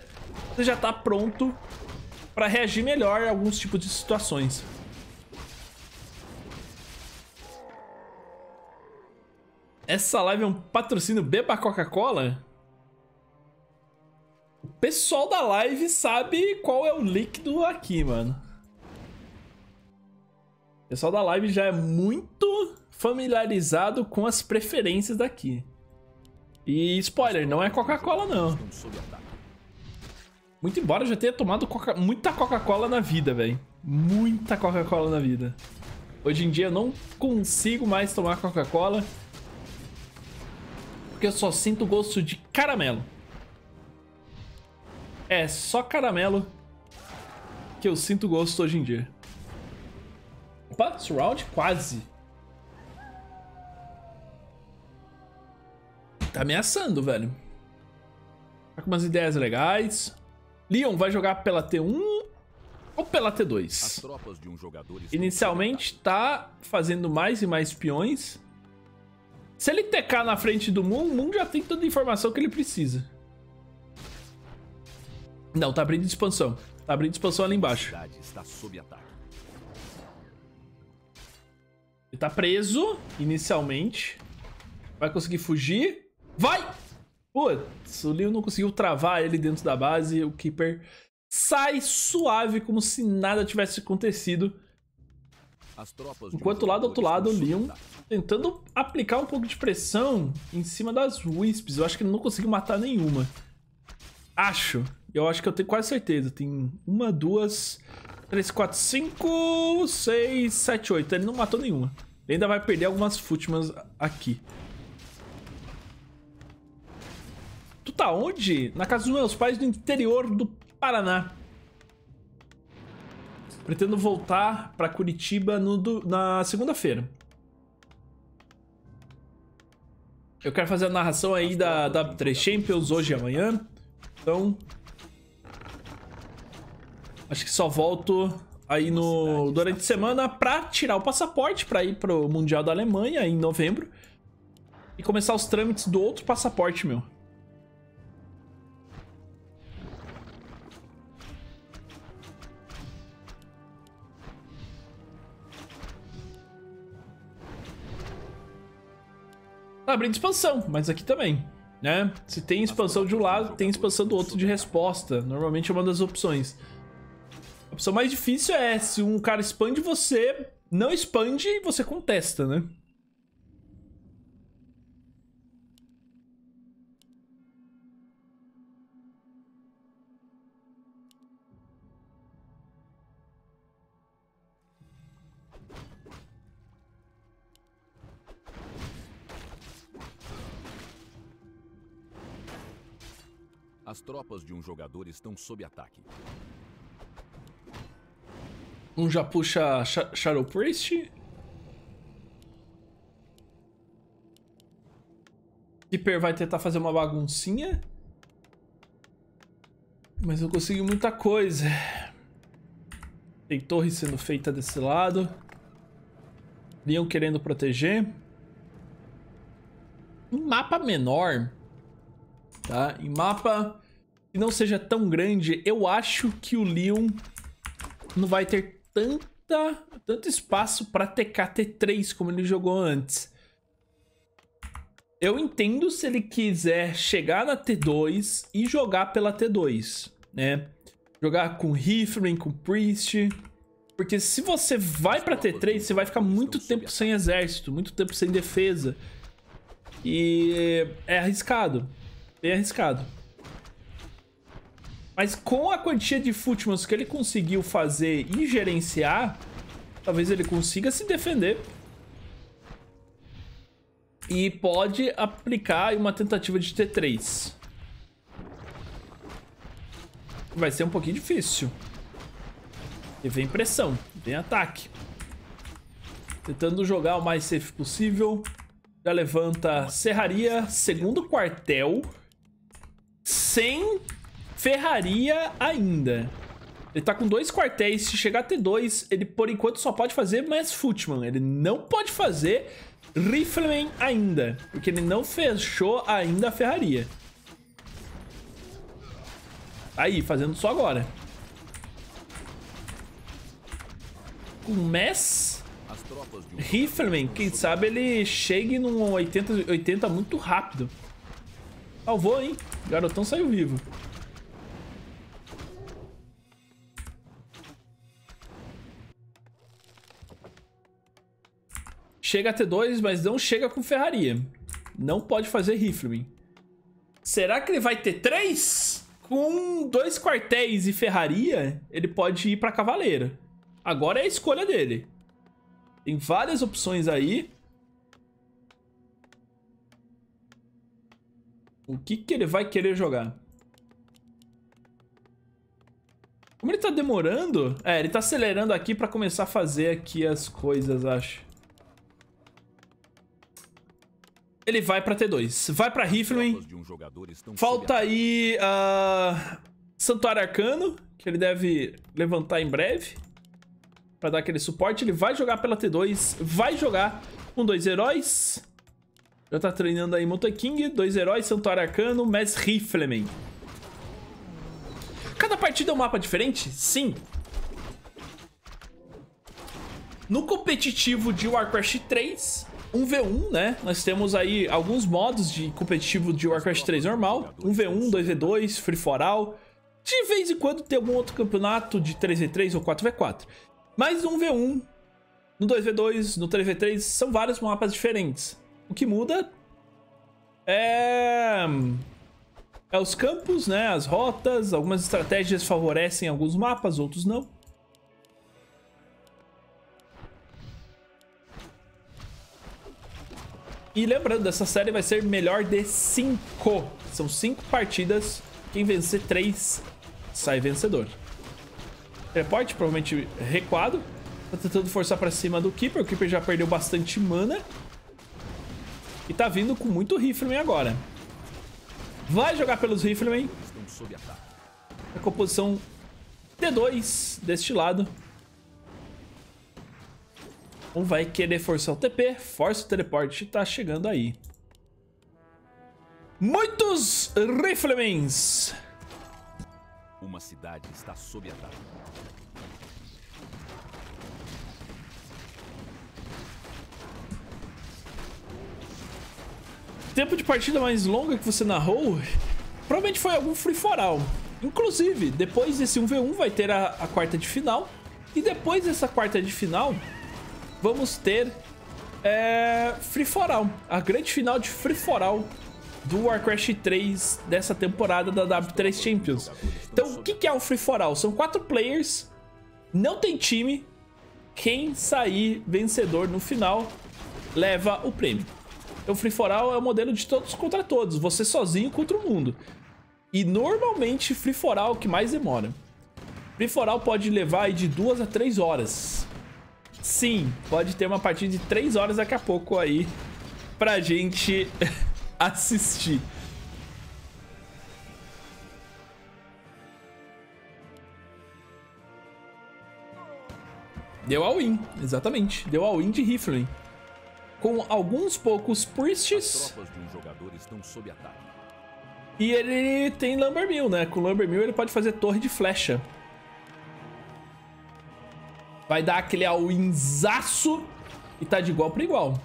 você já tá pronto para reagir melhor a alguns tipos de situações. Essa live é um patrocínio Beba Coca-Cola? O pessoal da live sabe qual é o líquido aqui, mano. O pessoal da live já é muito familiarizado com as preferências daqui. E spoiler, não é Coca-Cola não. Muito embora eu já tenha tomado coca muita Coca-Cola na vida, velho. Muita Coca-Cola na vida. Hoje em dia eu não consigo mais tomar Coca-Cola. Porque eu só sinto gosto de caramelo. É só caramelo que eu sinto gosto hoje em dia. Opa, surround quase. Tá ameaçando, velho. Tá com umas ideias legais. Leon vai jogar pela T1 ou pela T2? Um Inicialmente tá fazendo mais e mais peões. Se ele TK na frente do Moon, o Moon já tem toda a informação que ele precisa. Não, tá abrindo expansão. Tá abrindo expansão ali embaixo. Está sob ataque. Ele tá preso, inicialmente. Vai conseguir fugir. Vai! Putz, o Leon não conseguiu travar ele dentro da base. O Keeper sai suave, como se nada tivesse acontecido. Enquanto lá do outro lado, o Leon tentando aplicar um pouco de pressão em cima das Wisps. Eu acho que ele não conseguiu matar nenhuma. Acho. Eu acho que eu tenho quase certeza. Tem uma, duas, 3, 4, 5, 6, 7, 8. Ele não matou nenhuma. Ele ainda vai perder algumas Footmans aqui. Tu tá onde? Na casa dos meus pais do interior do Paraná. Pretendo voltar pra Curitiba no, do, na segunda-feira. Eu quero fazer a narração aí da, da 3 Champions hoje e amanhã. Então, Acho que só volto aí no durante a semana pra tirar o passaporte pra ir pro Mundial da Alemanha em novembro. E começar os trâmites do outro passaporte meu. Tá abrindo expansão, mas aqui também, né? Se tem expansão de um lado, tem expansão do outro de resposta. Normalmente é uma das opções. A opção mais difícil é se um cara expande você, não expande e você contesta, né? As tropas de um jogador estão sob ataque. Um já puxa Sh Shadow Priest. Keeper vai tentar fazer uma baguncinha. Mas eu consegui muita coisa. Tem torre sendo feita desse lado. Leon querendo proteger. Um mapa menor, tá? Em mapa que não seja tão grande, eu acho que o Leon não vai ter tanta, tanto espaço para TK T3 como ele jogou antes. Eu entendo se ele quiser chegar na T2 e jogar pela T2, né? Jogar com Riflin, com Priest. Porque se você vai pra T3, você vai ficar muito tempo sem exército, muito tempo sem defesa. E é arriscado. Bem arriscado. Mas com a quantia de Footmans que ele conseguiu fazer e gerenciar, talvez ele consiga se defender e pode aplicar uma tentativa de T3. Vai ser um pouquinho difícil. E vem pressão, vem ataque. Tentando jogar o mais safe possível. Já levanta serraria, segundo quartel. Sem ferraria ainda. Ele tá com dois quartéis. Se chegar a ter dois, ele por enquanto só pode fazer mais footman. Ele não pode fazer Rifleman ainda, porque ele não fechou ainda a ferraria. Aí, fazendo só agora. Com Mess, Rifleman, quem sabe ele chegue num 80, 80 muito rápido. Salvou, hein? Garotão saiu vivo. Chega a T2, mas não chega com ferraria. Não pode fazer rifleman. Será que ele vai ter três? Com dois quartéis e ferraria, ele pode ir pra cavaleira. Agora é a escolha dele. Tem várias opções aí. O que, que ele vai querer jogar? Como ele tá demorando... É, ele tá acelerando aqui pra começar a fazer aqui as coisas, acho. ele vai pra T2. Vai pra Rifleman. Falta aí uh, Santuário Arcano, que ele deve levantar em breve. Pra dar aquele suporte. Ele vai jogar pela T2. Vai jogar com dois heróis. Já tá treinando aí Mountain King. Dois heróis, Santuário Arcano, Mass Rifleman. Cada partida é um mapa diferente? Sim. No competitivo de Warcraft 3, 1v1, né? Nós temos aí alguns modos de competitivo de Warcraft 3 normal. 1v1, 2v2, Free for All. De vez em quando tem algum outro campeonato de 3v3 ou 4v4. Mas no 1v1, no 2v2, no 3v3, são vários mapas diferentes. O que muda é... É os campos, né? As rotas, algumas estratégias favorecem alguns mapas, outros não. E lembrando, essa série vai ser melhor de 5. São 5 partidas. Quem vencer 3 sai vencedor. Reporte, provavelmente recuado. Tá tentando forçar pra cima do Keeper. O Keeper já perdeu bastante mana. E tá vindo com muito Rifleman agora. Vai jogar pelos Rifleman. A composição T2 deste lado. Um vai querer forçar o TP, força o teleporte, tá chegando aí. Muitos riflemens! Uma cidade está sob ataque. Tempo de partida mais longa que você narrou, provavelmente foi algum free for all. Inclusive, depois desse 1v1 vai ter a, a quarta de final. E depois dessa quarta de final, vamos ter é, Free For All, a grande final de Free For All do Warcraft 3 dessa temporada da W3 Champions. Então, o que é o Free For All? São quatro players, não tem time, quem sair vencedor no final leva o prêmio. Então, Free For All é o modelo de todos contra todos, você sozinho contra o mundo. E normalmente Free For All é o que mais demora. Free For All pode levar de duas a três horas. Sim, pode ter uma partida de três horas daqui a pouco aí pra gente <laughs> assistir. Deu all-in, exatamente. Deu all-in de Rifling. Com alguns poucos priests. Um e ele tem Lumbermill, né? Com Lumbermill ele pode fazer torre de flecha. Vai dar aquele all-inzaço e tá de igual para igual.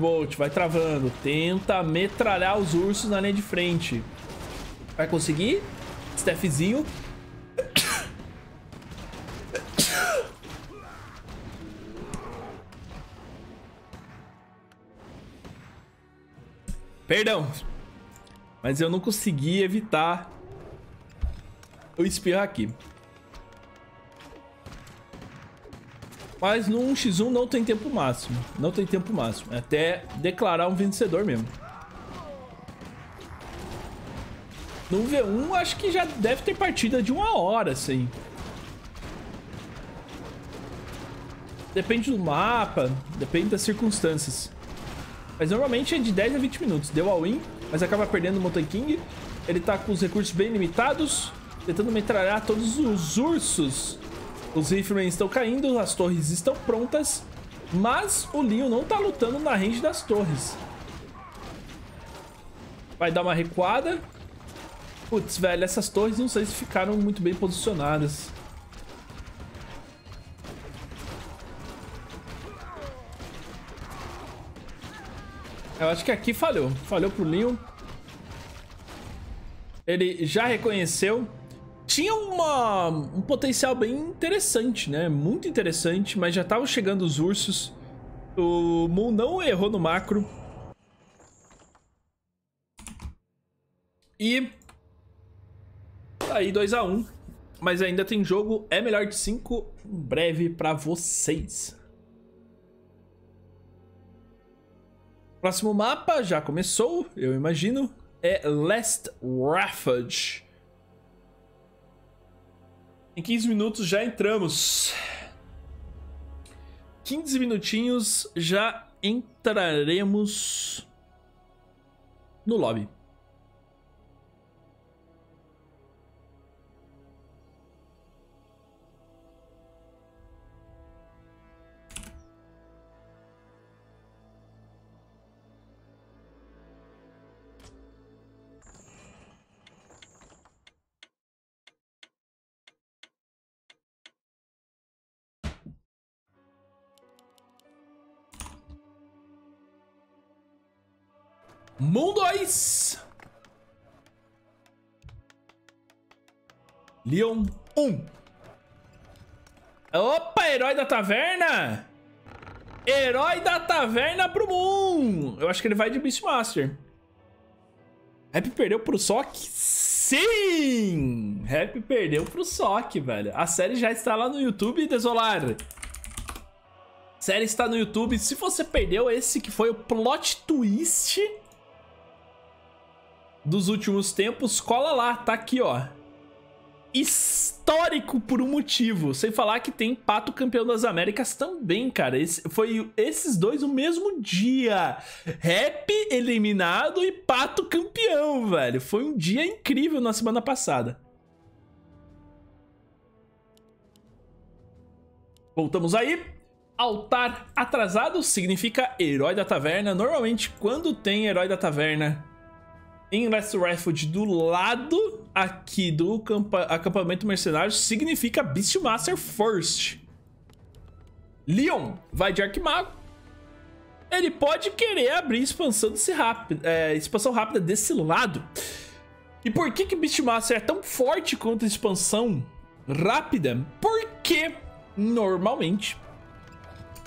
Bolt, vai travando. Tenta metralhar os ursos na linha de frente. Vai conseguir? Stephzinho Perdão. Mas eu não consegui evitar o espirro aqui. Mas no 1x1 não tem tempo máximo. Não tem tempo máximo. É até declarar um vencedor mesmo. No V1 acho que já deve ter partida de uma hora, assim. Depende do mapa, depende das circunstâncias. Mas normalmente é de 10 a 20 minutos. Deu all-in, mas acaba perdendo o Mountain King. Ele tá com os recursos bem limitados, tentando metralhar todos os ursos. Os riflemen estão caindo, as torres estão prontas, mas o Leon não tá lutando na range das torres. Vai dar uma recuada. Putz, velho, essas torres não sei se ficaram muito bem posicionadas. Eu acho que aqui falhou. Falhou pro Leon. Ele já reconheceu. Tinha uma, um potencial bem interessante, né? Muito interessante, mas já estavam chegando os ursos. O Moon não errou no macro. E... Tá aí 2x1. Um, mas ainda tem jogo. É melhor de 5 em breve pra vocês. Próximo mapa já começou, eu imagino. É Last Refuge. Em 15 minutos já entramos. 15 minutinhos já entraremos no lobby. Moon 2. Leon 1. Opa, herói da taverna. Herói da taverna pro Moon. Eu acho que ele vai de Beastmaster. Rap perdeu pro Sock? Sim! Rap perdeu pro Sock, velho. A série já está lá no YouTube, Desolar. A série está no YouTube. Se você perdeu esse que foi o plot twist dos últimos tempos, cola lá, tá aqui, ó. Histórico por um motivo. Sem falar que tem Pato Campeão das Américas também, cara. Esse, foi esses dois o mesmo dia. Rap eliminado e Pato campeão, velho. Foi um dia incrível na semana passada. Voltamos aí. Altar atrasado significa herói da taverna. Normalmente, quando tem herói da taverna em Last Refuge do lado aqui do acampamento mercenário significa Beastmaster First. Leon vai de Arquimago. Ele pode querer abrir expansão, desse rápido, é, expansão rápida desse lado. E por que que Beastmaster é tão forte quanto a expansão rápida? Porque, normalmente,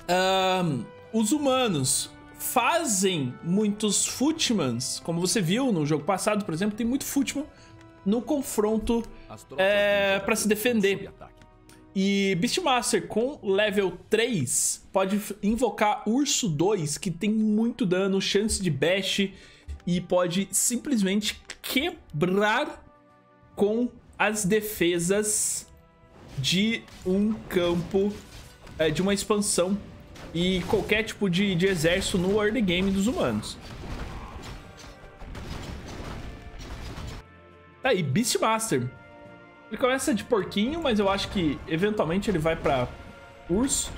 um, os humanos fazem muitos footmans, como você viu no jogo passado, por exemplo, tem muito footman no confronto é, para se defender. E Beastmaster com level 3 pode invocar Urso 2, que tem muito dano, chance de bash e pode simplesmente quebrar com as defesas de um campo, é, de uma expansão e qualquer tipo de, de exército no early game dos humanos. Tá aí, Beastmaster. Ele começa de porquinho, mas eu acho que eventualmente ele vai pra urso.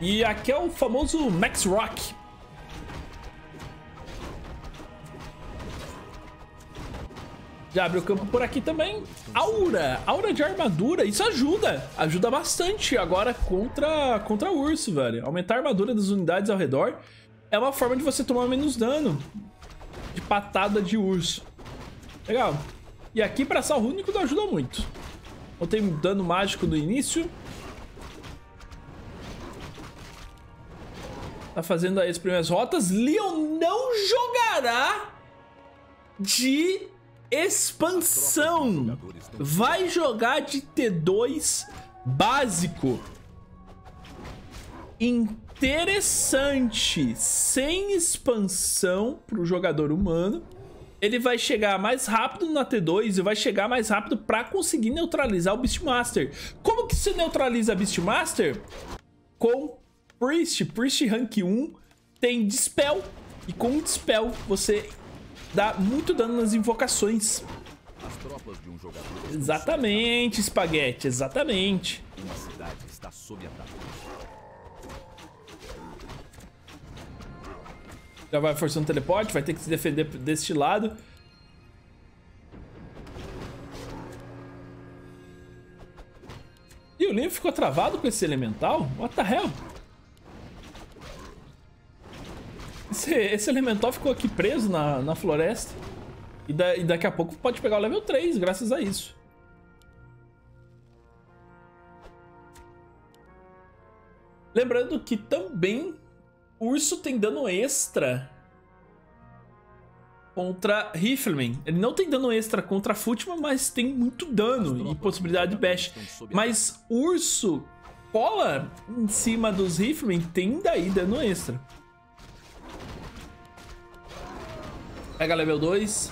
E aqui é o famoso Max Rock. Já abre o campo por aqui também. Aura. Aura de armadura. Isso ajuda. Ajuda bastante agora contra, contra urso, velho. Aumentar a armadura das unidades ao redor é uma forma de você tomar menos dano de patada de urso. Legal. E aqui para sal único não ajuda muito. Não tem dano mágico no início. Tá fazendo aí as primeiras rotas. Leon não jogará de expansão. Vai jogar de T2 básico. Interessante. Sem expansão para o jogador humano. Ele vai chegar mais rápido na T2 e vai chegar mais rápido para conseguir neutralizar o Beastmaster. Como que se neutraliza Beastmaster? Com Priest. Priest Rank 1 tem Dispel. E com Dispel você dá muito dano nas invocações. Um exatamente, Spaghetti, exatamente. Uma cidade está sob ataque. Já vai forçando o teleporte, vai ter que se defender deste lado. E o Leon ficou travado com esse elemental? What the hell? Esse, esse elemental ficou aqui preso na, na floresta. E, da, e daqui a pouco pode pegar o level 3, graças a isso. Lembrando que também o urso tem dano extra contra Rifleman. Ele não tem dano extra contra Footman, mas tem muito dano e possibilidade de bash. Mas urso cola em cima dos Rifleman tem daí dano extra. Pega level 2.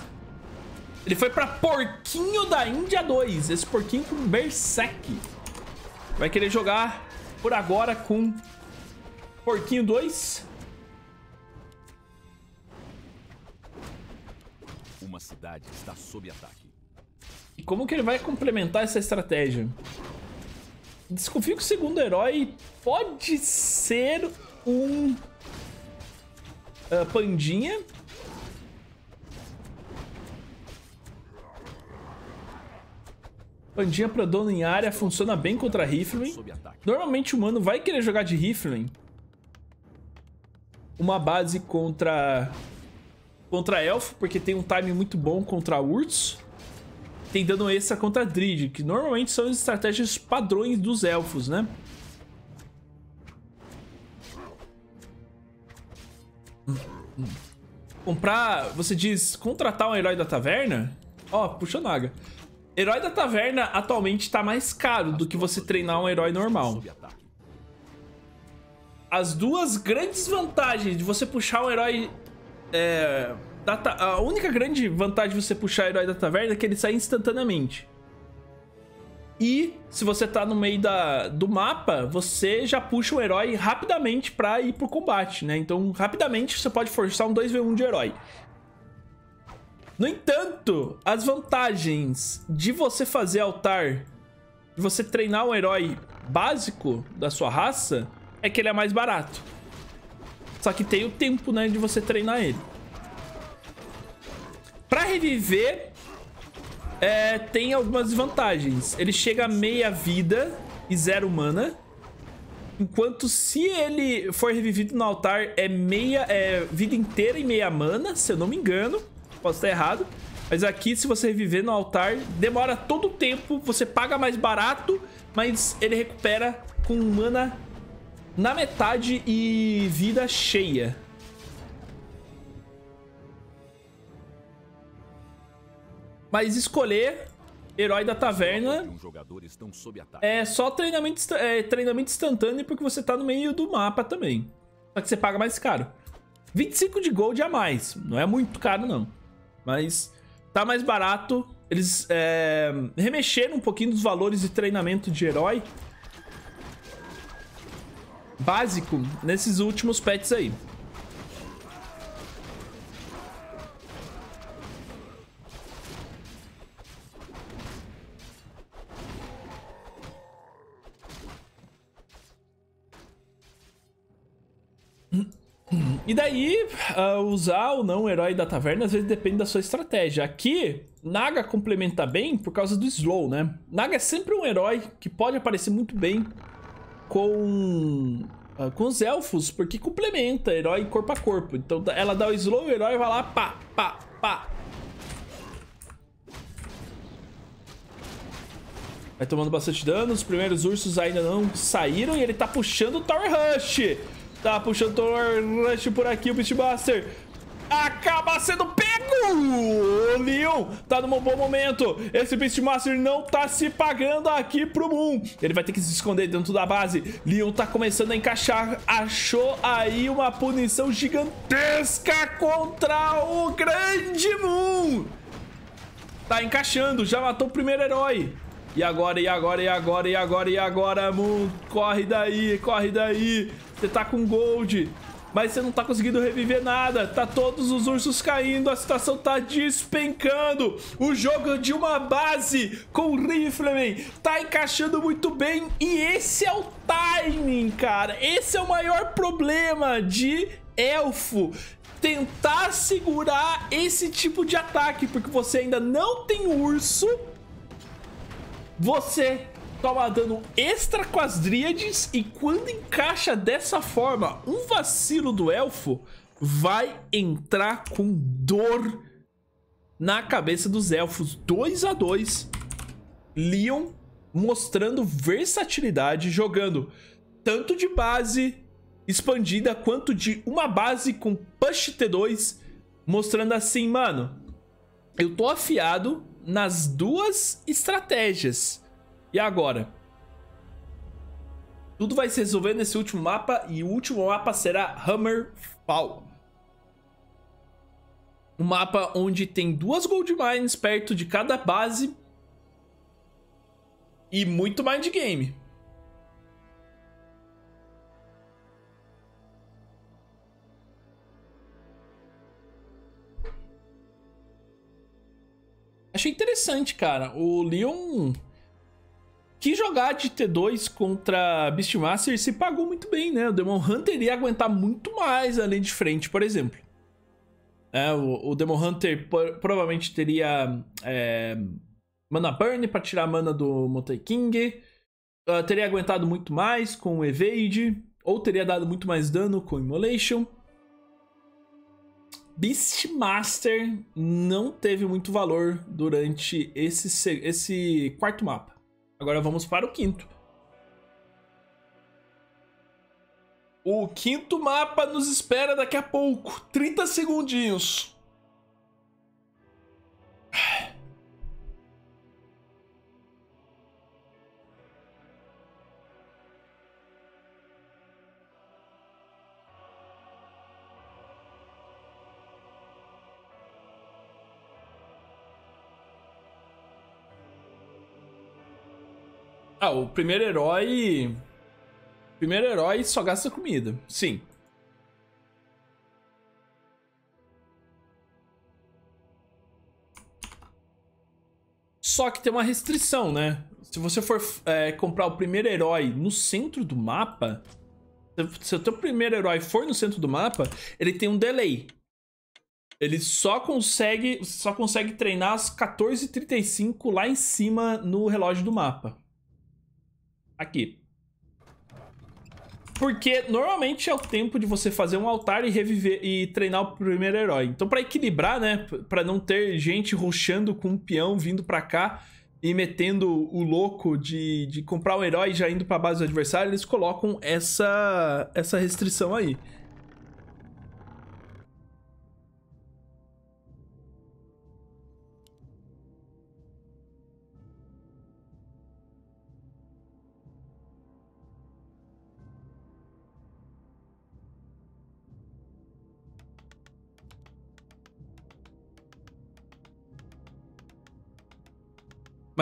Ele foi pra Porquinho da Índia 2. Esse porquinho com Berserk. Vai querer jogar por agora com Porquinho 2. Uma cidade está sob ataque. E como que ele vai complementar essa estratégia? Desconfio que o segundo herói pode ser um uh, Pandinha. Pandinha pra dono em área funciona bem contra Rifleman. Normalmente o humano vai querer jogar de Rifleman. Uma base contra contra Elfo, porque tem um time muito bom contra Urts. Tem dano extra contra Drid, que normalmente são as estratégias padrões dos Elfos, né? Comprar, você diz, contratar um herói da taverna? Ó, oh, puxa naga. Herói da taverna atualmente tá mais caro do que você treinar um herói normal. As duas grandes vantagens de você puxar um herói... É, a única grande vantagem de você puxar herói da taverna é que ele sai instantaneamente. E se você tá no meio da, do mapa, você já puxa o herói rapidamente pra ir pro combate, né? Então, rapidamente você pode forçar um 2v1 de herói. No entanto, as vantagens de você fazer altar, de você treinar um herói básico da sua raça, é que ele é mais barato. Só que tem o tempo, né, de você treinar ele. Pra reviver, é, tem algumas vantagens. Ele chega a meia vida e zero mana. Enquanto se ele for revivido no altar, é meia é, vida inteira e meia mana, se eu não me engano posso estar errado. Mas aqui, se você reviver no altar, demora todo o tempo, você paga mais barato, mas ele recupera com mana na metade e vida cheia. Mas escolher Herói da Taverna é só treinamento, é, treinamento instantâneo porque você tá no meio do mapa também. Só que você paga mais caro. 25 de gold a mais. Não é muito caro, não. Mas tá mais barato. Eles é, remexeram um pouquinho dos valores de treinamento de herói básico nesses últimos pets aí. E daí, ah, usar ou não o herói da taverna às vezes depende da sua estratégia. Aqui, Naga complementa bem por causa do slow, né? Naga é sempre um herói que pode aparecer muito bem com ah, com os elfos, porque complementa herói corpo a corpo. Então ela dá o slow e o herói vai lá, pá, pá, pá. Vai tomando bastante dano, os primeiros ursos ainda não saíram e ele tá puxando o Tower Rush. Tá puxando o Rush por aqui, o Beastmaster. Acaba sendo pego! O Leon tá num bom momento. Esse Beastmaster não tá se pagando aqui pro Moon. Ele vai ter que se esconder dentro da base. Leon tá começando a encaixar. Achou aí uma punição gigantesca contra o grande Moon. Tá encaixando, já matou o primeiro herói. E agora, e agora, e agora, e agora, e agora, Moon? Corre daí, corre daí. Você tá com gold, mas você não tá conseguindo reviver nada. Tá todos os ursos caindo, a situação tá despencando. O jogo de uma base com Rifleman tá encaixando muito bem. E esse é o timing, cara. Esse é o maior problema de elfo tentar segurar esse tipo de ataque, porque você ainda não tem urso, você toma dano extra com as dríades e quando encaixa dessa forma, um vacilo do elfo vai entrar com dor na cabeça dos elfos. 2 a 2 Leon mostrando versatilidade, jogando tanto de base expandida quanto de uma base com push T2, mostrando assim, mano, eu tô afiado nas duas estratégias. E agora? Tudo vai se resolver nesse último mapa e o último mapa será Hammerfall. Um mapa onde tem duas Gold Mines perto de cada base e muito mind game. Achei interessante, cara. O Leon que jogar de T2 contra Beastmaster se pagou muito bem, né? O Demon Hunter ia aguentar muito mais além de frente, por exemplo. É, o, o Demon Hunter provavelmente teria é, Mana Burn para tirar a mana do Motai King. Ah, teria aguentado muito mais com o Evade. Ou teria dado muito mais dano com Immolation. Beastmaster não teve muito valor durante esse, se- esse quarto mapa. Agora vamos para o quinto. O quinto mapa nos espera daqui a pouco. 30 segundinhos. Ah, o primeiro herói. Primeiro herói só gasta comida. Sim. Só que tem uma restrição, né? Se você for é, comprar o primeiro herói no centro do mapa, se- se o teu primeiro herói for no centro do mapa, ele tem um delay. Ele só consegue, só consegue treinar às 14h35 lá em cima no relógio do mapa. Aqui. Porque normalmente é o tempo de você fazer um altar e reviver e treinar o primeiro herói. Então, pra equilibrar, né? Pra não ter gente rushando com um peão vindo pra cá e metendo o louco de, de comprar um herói já indo pra base do adversário, eles colocam essa, essa restrição aí.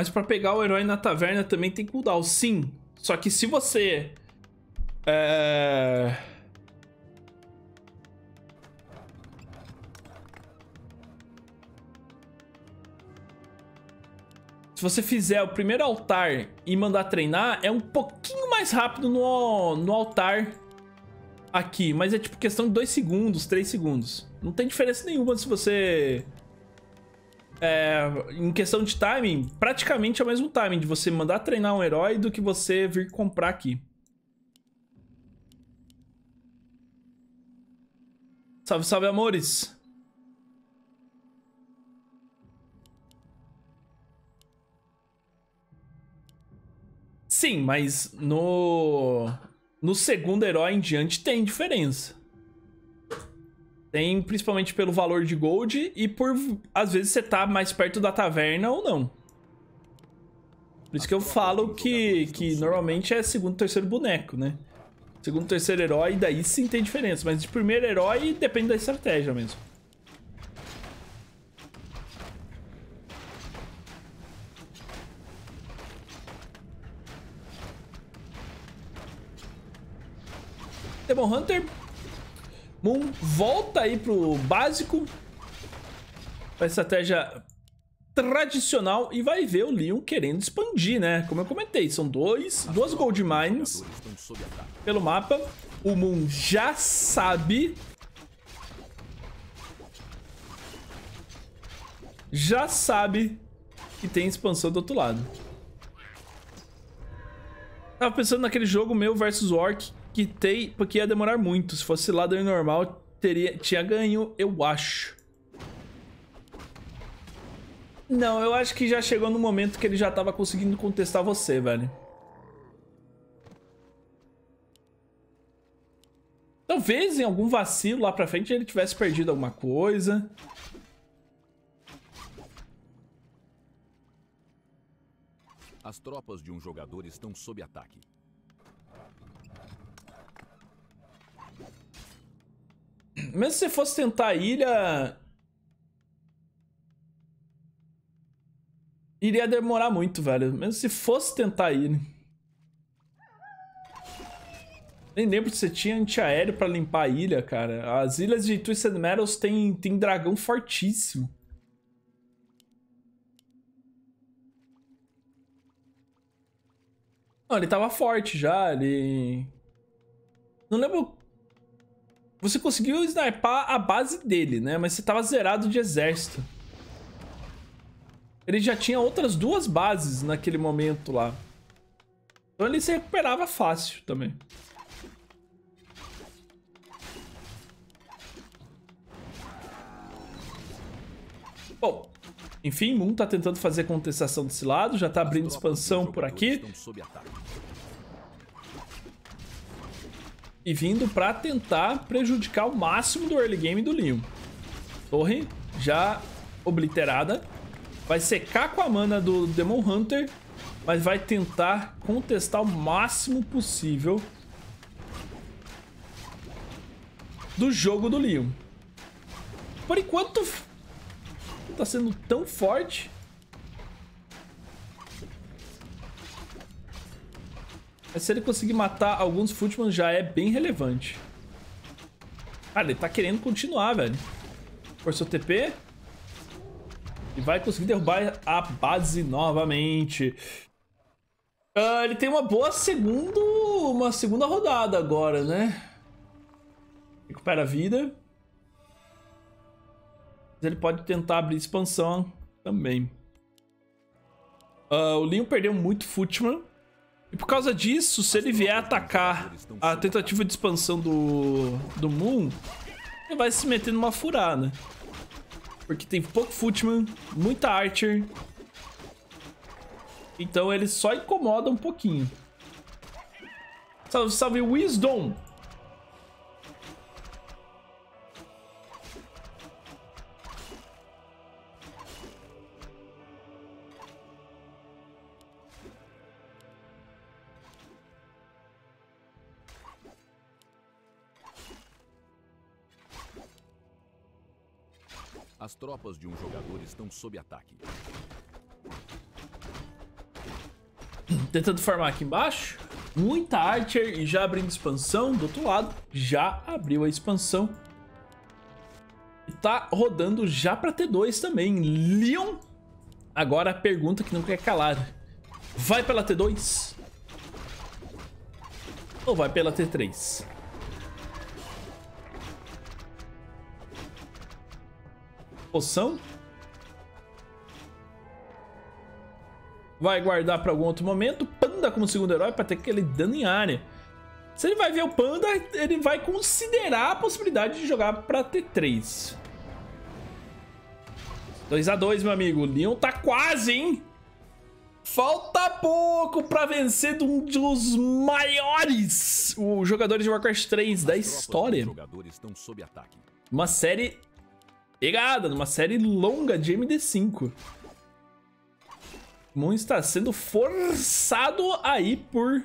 Mas pra pegar o herói na taverna também tem cooldown, sim. Só que se você... É... Se você fizer o primeiro altar e mandar treinar, é um pouquinho mais rápido no, no altar aqui. Mas é tipo questão de 2 segundos, 3 segundos. Não tem diferença nenhuma se você é, em questão de timing, praticamente é o mesmo timing de você mandar treinar um herói do que você vir comprar aqui. Salve, salve, amores! Sim, mas no... No segundo herói em diante tem diferença. Tem principalmente pelo valor de gold e por às vezes você tá mais perto da taverna ou não. Por isso que eu falo que, que normalmente é segundo, terceiro boneco, né? Segundo, terceiro herói, daí sim tem diferença. Mas de primeiro herói depende da estratégia mesmo. Demon Hunter Moon volta aí pro básico. Pra estratégia tradicional e vai ver o Leon querendo expandir, né? Como eu comentei, são dois, duas Gold Mines pelo mapa. O Moon já sabe. Já sabe que tem expansão do outro lado. Tava pensando naquele jogo meu versus Orc quitei porque ia demorar muito. Se fosse ladder normal, teria, tinha ganho, eu acho. Não, eu acho que já chegou no momento que ele já tava conseguindo contestar você, velho. Talvez em algum vacilo lá pra frente ele tivesse perdido alguma coisa. As tropas de um jogador estão sob ataque. Mesmo se você fosse tentar a ilha... Iria demorar muito, velho. Mesmo se fosse tentar a ilha. Nem lembro se você tinha antiaéreo pra limpar a ilha, cara. As ilhas de Twisted Metals tem, tem dragão fortíssimo. Não, ele tava forte já, ele... Não lembro você conseguiu snipar a base dele, né? Mas você tava zerado de exército. Ele já tinha outras duas bases naquele momento lá. Então ele se recuperava fácil também. Bom, enfim, Moon tá tentando fazer contestação desse lado, já tá abrindo expansão por aqui. E vindo para tentar prejudicar o máximo do early game do Leon. Torre já obliterada. Vai secar com a mana do Demon Hunter, mas vai tentar contestar o máximo possível do jogo do Leon. Por enquanto, tá sendo tão forte. Mas se ele conseguir matar alguns Footman já é bem relevante. Cara, ele tá querendo continuar, velho. Forçou TP. E vai conseguir derrubar a base novamente. Uh, ele tem uma boa segunda, uma segunda rodada agora, né? Recupera a vida. Ele pode tentar abrir expansão também. Uh, o Leon perdeu muito Footman. E por causa disso, se ele vier atacar a tentativa de expansão do, do Moon, ele vai se meter numa furada. Porque tem pouco Footman, muita Archer. Então ele só incomoda um pouquinho. Salve, salve, Wisdom! Tropas de um jogador estão sob ataque. Tentando farmar aqui embaixo. Muita Archer e já abrindo expansão. Do outro lado, já abriu a expansão. E tá rodando já pra T2 também. Leon. Agora a pergunta que não quer calar. Vai pela T2? Ou vai pela T3? Poção? Vai guardar para algum outro momento. Panda como segundo herói para ter aquele dano em área. Se ele vai ver o Panda, ele vai considerar a possibilidade de jogar para T3. 2x2, meu amigo. O Leon tá quase, hein? Falta pouco para vencer de um dos maiores jogadores de Warcraft 3 da história. Uma série pegada, numa série longa de MD5. Moon está sendo forçado aí por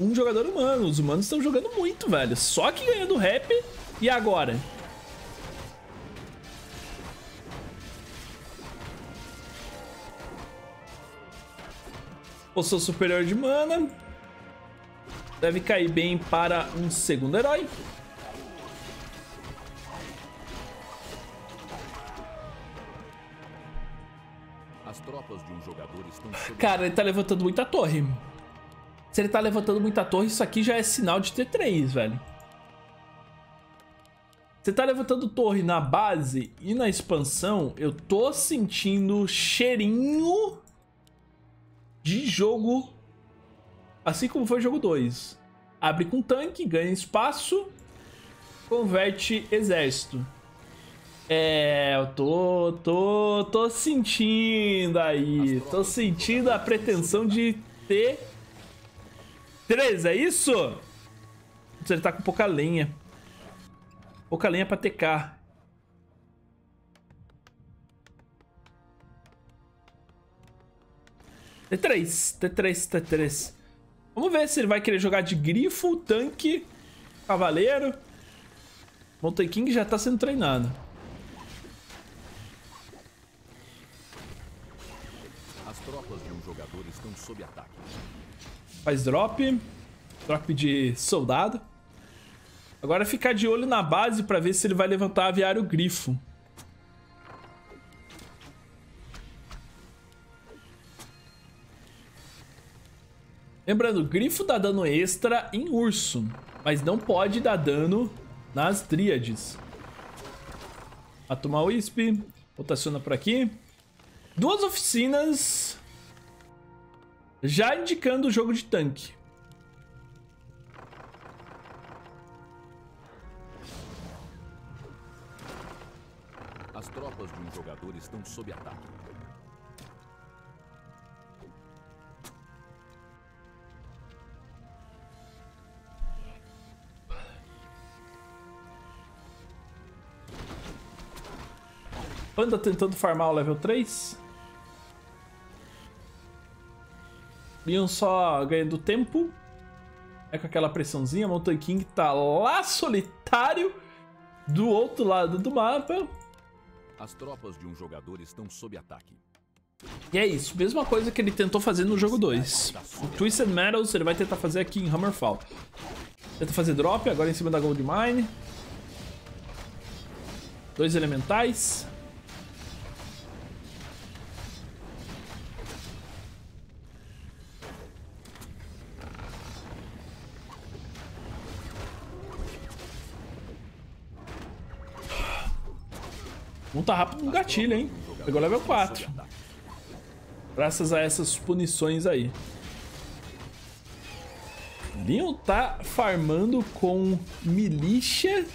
um jogador humano. Os humanos estão jogando muito, velho. Só que ganhando rap. E agora? Poção superior de mana. Deve cair bem para um segundo herói. Um. Cara, ele tá levantando muita torre. Se ele tá levantando muita torre, isso aqui já é sinal de T3, velho. Você tá levantando torre na base e na expansão, eu tô sentindo cheirinho de jogo assim como foi o jogo 2. Abre com tanque, ganha espaço, converte exército. É, eu tô, tô, tô sentindo aí, tô sentindo a pretensão de ter três, é isso? Ele tá com pouca lenha. Pouca lenha pra TK. T3, T3, T3. Vamos ver se ele vai querer jogar de grifo, tanque, cavaleiro. Mountain King já tá sendo treinado. Sob ataque. Faz drop. Drop de soldado. Agora ficar de olho na base para ver se ele vai levantar aviário grifo. Lembrando, grifo dá dano extra em urso, mas não pode dar dano nas dríades. A tomar o Wisp, rotaciona por aqui. Duas oficinas já indicando o jogo de tanque. As tropas de um jogador estão sob ataque. Anda tentando farmar o level 3. Iam só ganhando tempo. É com aquela pressãozinha. Mountain King tá lá solitário do outro lado do mapa. As tropas de um jogador estão sob ataque. E é isso, mesma coisa que ele tentou fazer no jogo 2. O Twisted Metals ele vai tentar fazer aqui em Hammerfall. Tenta fazer drop, agora em cima da Gold Mine. Dois elementais. Um tá rápido no gatilho, hein? Pegou level 4. Graças a essas punições aí. Leon tá farmando com milícia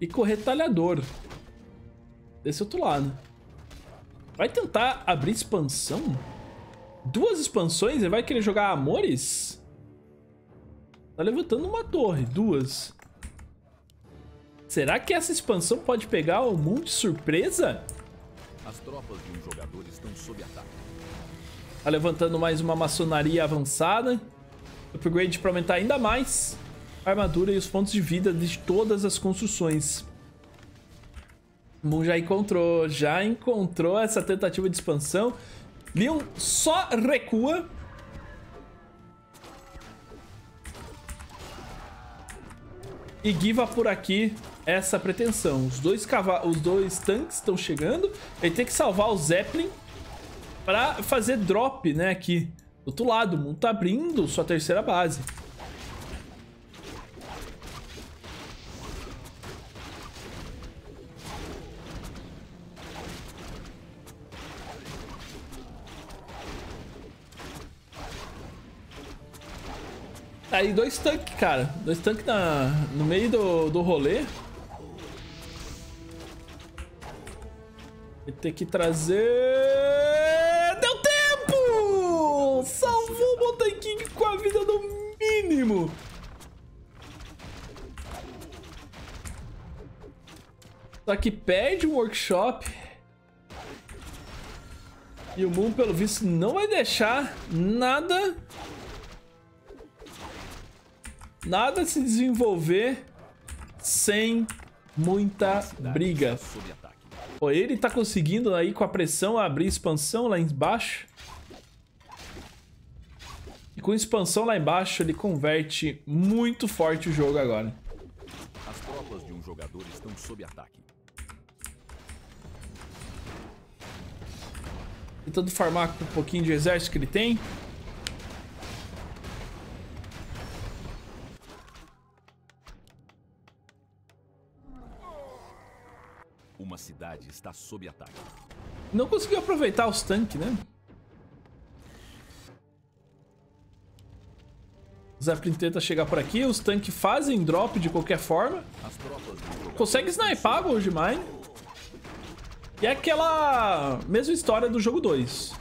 e com retalhador. Desse outro lado. Vai tentar abrir expansão? Duas expansões? Ele vai querer jogar Amores? Tá levantando uma torre, duas. Será que essa expansão pode pegar o mundo de surpresa? As tropas de um jogador estão sob ataque. Tá levantando mais uma maçonaria avançada. Upgrade para aumentar ainda mais a armadura e os pontos de vida de todas as construções. Moon já encontrou, já encontrou essa tentativa de expansão. Leon só recua. E Giva por aqui essa pretensão. Os dois, os dois tanques estão chegando. Ele tem que salvar o Zeppelin para fazer drop, né, aqui. Do outro lado, o mundo tá abrindo sua terceira base. Aí dois tanques, cara. Dois tanques na, no meio do, do rolê. Vai ter que trazer... Deu tempo! Salvou o Motanking com a vida no mínimo. Só que perde um workshop. E o Moon, pelo visto, não vai deixar nada nada se desenvolver sem muita briga. Pô, ele tá conseguindo aí com a pressão abrir expansão lá embaixo. E com expansão lá embaixo ele converte muito forte o jogo agora. As tropas de um jogador estão sob ataque. Tentando farmar com um pouquinho de exército que ele tem. Uma cidade está sob ataque. Não conseguiu aproveitar os tanques, né? O Zeppelin tenta chegar por aqui, os tanques fazem drop de qualquer forma. Consegue snipar a Goldmine. E é aquela mesma história do jogo 2.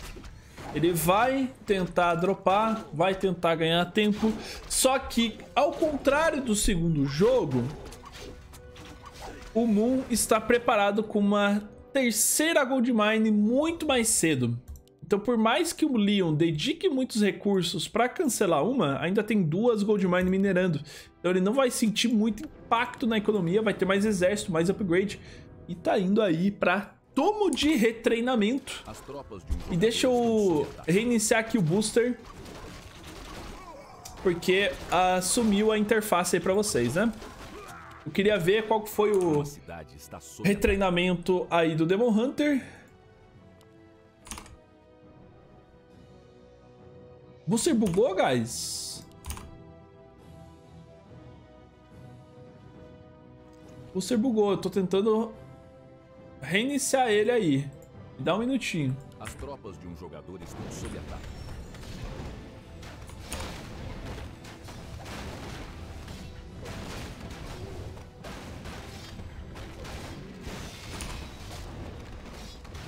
Ele vai tentar dropar, vai tentar ganhar tempo. Só que, ao contrário do segundo jogo, o Moon está preparado com uma terceira Gold Mine muito mais cedo. Então, por mais que o Leon dedique muitos recursos para cancelar uma, ainda tem duas Gold Mine minerando. Então, ele não vai sentir muito impacto na economia, vai ter mais exército, mais upgrade. E tá indo aí para tomo de retreinamento. De um e deixa eu reiniciar aqui o booster. Porque assumiu a interface aí para vocês, né? Eu queria ver qual foi o retreinamento aí do Demon Hunter. Booster bugou, guys? Booster bugou. Eu tô tentando reiniciar ele aí. Me dá um minutinho. As tropas de um jogador estão sob ataque.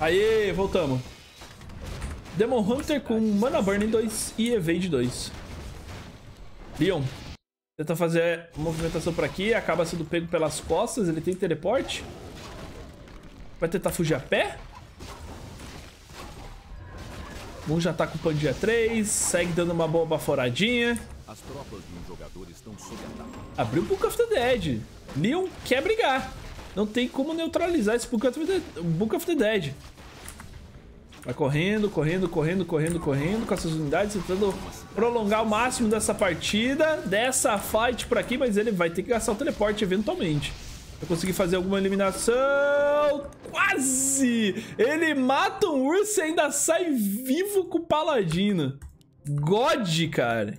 Aê, voltamos. Demon Hunter com Mana Burn 2 e Evade 2. Leon, tenta fazer movimentação por aqui, acaba sendo pego pelas costas, ele tem teleporte. Vai tentar fugir a pé. Um já tá com o Pandia 3, segue dando uma boa baforadinha. As tropas de um jogador estão sob ataque. Abriu o Book of the Dead. Leon quer brigar. Não tem como neutralizar esse Book of the, Book of the Dead. Vai correndo, correndo, correndo, correndo, correndo com essas unidades, tentando prolongar o máximo dessa partida, dessa fight por aqui, mas ele vai ter que gastar o teleporte eventualmente. Vai conseguir fazer alguma eliminação. Quase! Ele mata um urso e ainda sai vivo com o paladino. God, cara.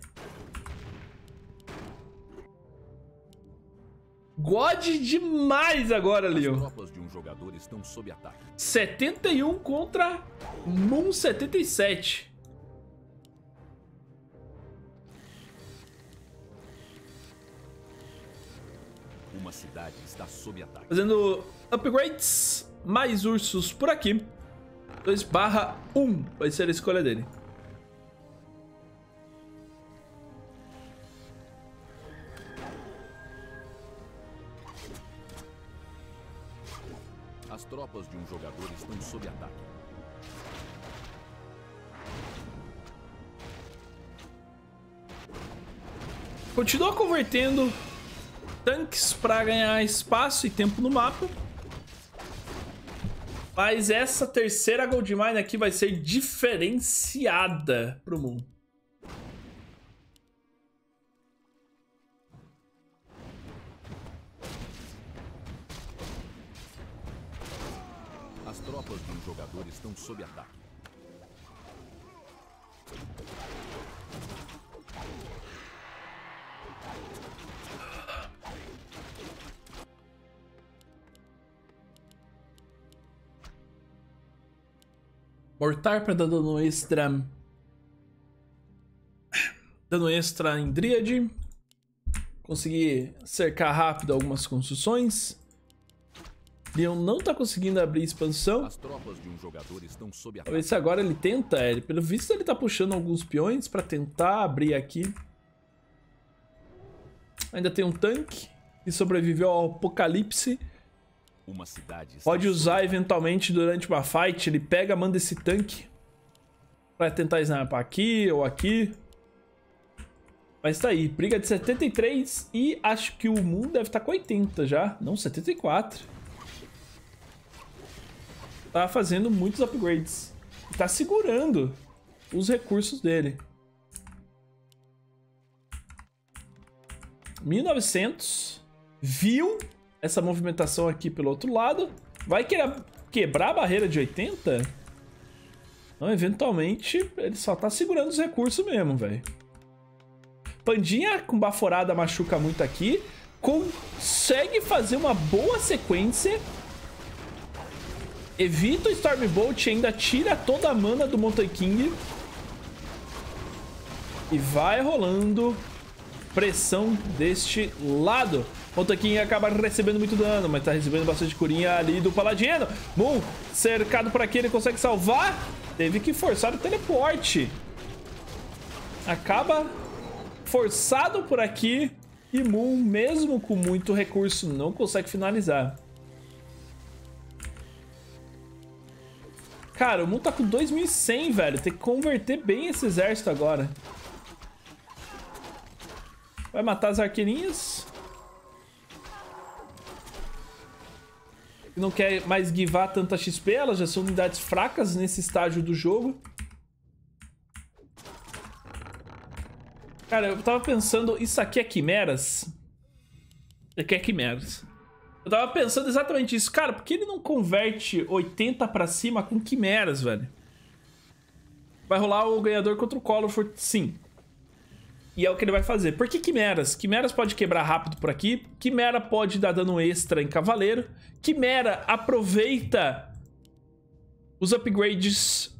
God demais agora, Leon. As tropas de um jogador estão sob ataque. 71 contra Moon 77. Uma cidade está sob ataque. Fazendo upgrades, mais ursos por aqui. 2 barra 1 vai ser a escolha dele. Tropas de um jogador estão sob ataque. Continua convertendo tanques para ganhar espaço e tempo no mapa. Mas essa terceira Goldmine aqui vai ser diferenciada pro Moon. Mortar para dar dano extra. Dano extra em Dryad. Conseguir cercar rápido algumas construções. Leon não tá conseguindo abrir expansão. As um. Talvez se agora ele tenta, ele, pelo visto ele tá puxando alguns peões pra tentar abrir aqui. Ainda tem um tanque que sobreviveu ao apocalipse. Uma cidade está Pode usar eventualmente durante uma fight, ele pega, manda esse tanque pra tentar snipar aqui ou aqui. Mas tá aí, briga de 73 e acho que o Moon deve estar com 80 já, não 74. Tá fazendo muitos upgrades. Tá segurando os recursos dele. 1900. Viu essa movimentação aqui pelo outro lado. Vai querer quebrar a barreira de 80? Não, eventualmente ele só tá segurando os recursos mesmo, velho. Pandinha com baforada machuca muito aqui. Consegue fazer uma boa sequência. Evita o Stormbolt, ainda tira toda a mana do Mountain King. E vai rolando pressão deste lado. Mountain King acaba recebendo muito dano, mas tá recebendo bastante curinha ali do Paladino. Moon, cercado por aqui, ele consegue salvar. Teve que forçar o teleporte. Acaba forçado por aqui. E Moon, mesmo com muito recurso, não consegue finalizar. Cara, o Moon tá com 2.100, velho. Tem que converter bem esse exército agora. Vai matar as arqueirinhas. Não quer mais guivar tanta XP, elas já são unidades fracas nesse estágio do jogo. Cara, eu tava pensando, isso aqui é quimeras? Isso aqui é quimeras. Eu tava pensando exatamente isso. Cara, por que ele não converte 80 pra cima com quimeras, velho? Vai rolar o ganhador contra o Colorford, sim. E é o que ele vai fazer. Por que quimeras? Quimeras pode quebrar rápido por aqui. Quimera pode dar dano extra em cavaleiro. Quimera aproveita os upgrades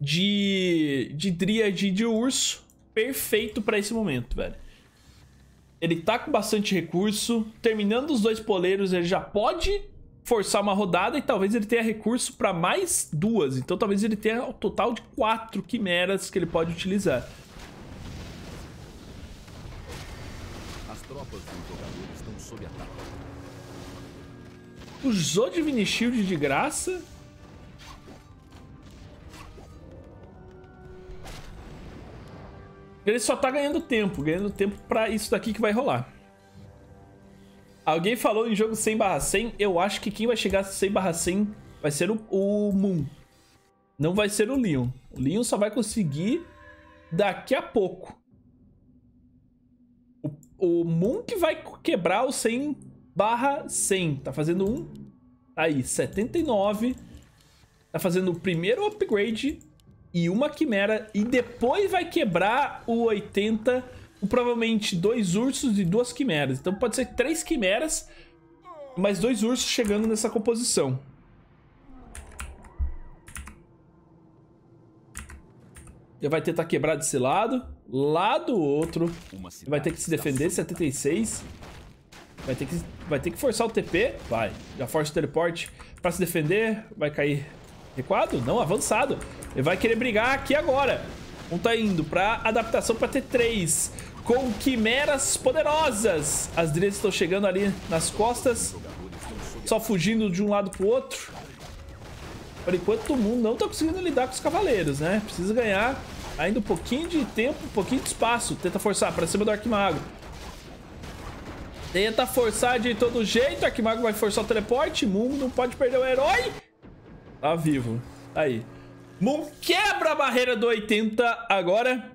de, de Dríade e de Urso. Perfeito pra esse momento, velho. Ele tá com bastante recurso. Terminando os dois poleiros, ele já pode forçar uma rodada e talvez ele tenha recurso pra mais duas. Então talvez ele tenha um total de quatro quimeras que ele pode utilizar. Usou Divine Shield de graça. Ele só tá ganhando tempo, ganhando tempo pra isso daqui que vai rolar. Alguém falou em jogo 100 100, eu acho que quem vai chegar 100 100 vai ser o, o Moon. Não vai ser o Leon. O Leon só vai conseguir daqui a pouco. O, o Moon que vai quebrar o 100 100. Tá fazendo um... Aí, 79. Tá fazendo o primeiro upgrade e uma quimera e depois vai quebrar o 80 com provavelmente dois ursos e duas quimeras. Então pode ser três quimeras, mais dois ursos chegando nessa composição. Ele vai tentar quebrar desse lado, lá do outro. Vai ter que se defender, 76. Vai ter que, vai ter que forçar o TP. Vai. Já força o teleporte pra se defender. Vai cair recuado? Não, avançado. Ele vai querer brigar aqui agora. Um tá indo pra adaptação pra T3. Com quimeras poderosas. As direitas estão chegando ali nas costas. Só fugindo de um lado pro outro. Por enquanto, todo mundo não tá conseguindo lidar com os cavaleiros, né? Precisa ganhar ainda um pouquinho de tempo, um pouquinho de espaço. Tenta forçar pra cima do Arquimago. Tenta forçar de todo jeito. Arquimago vai forçar o teleporte. Mumo não pode perder o herói. Tá vivo. Aí. Moon quebra a barreira do 80 agora.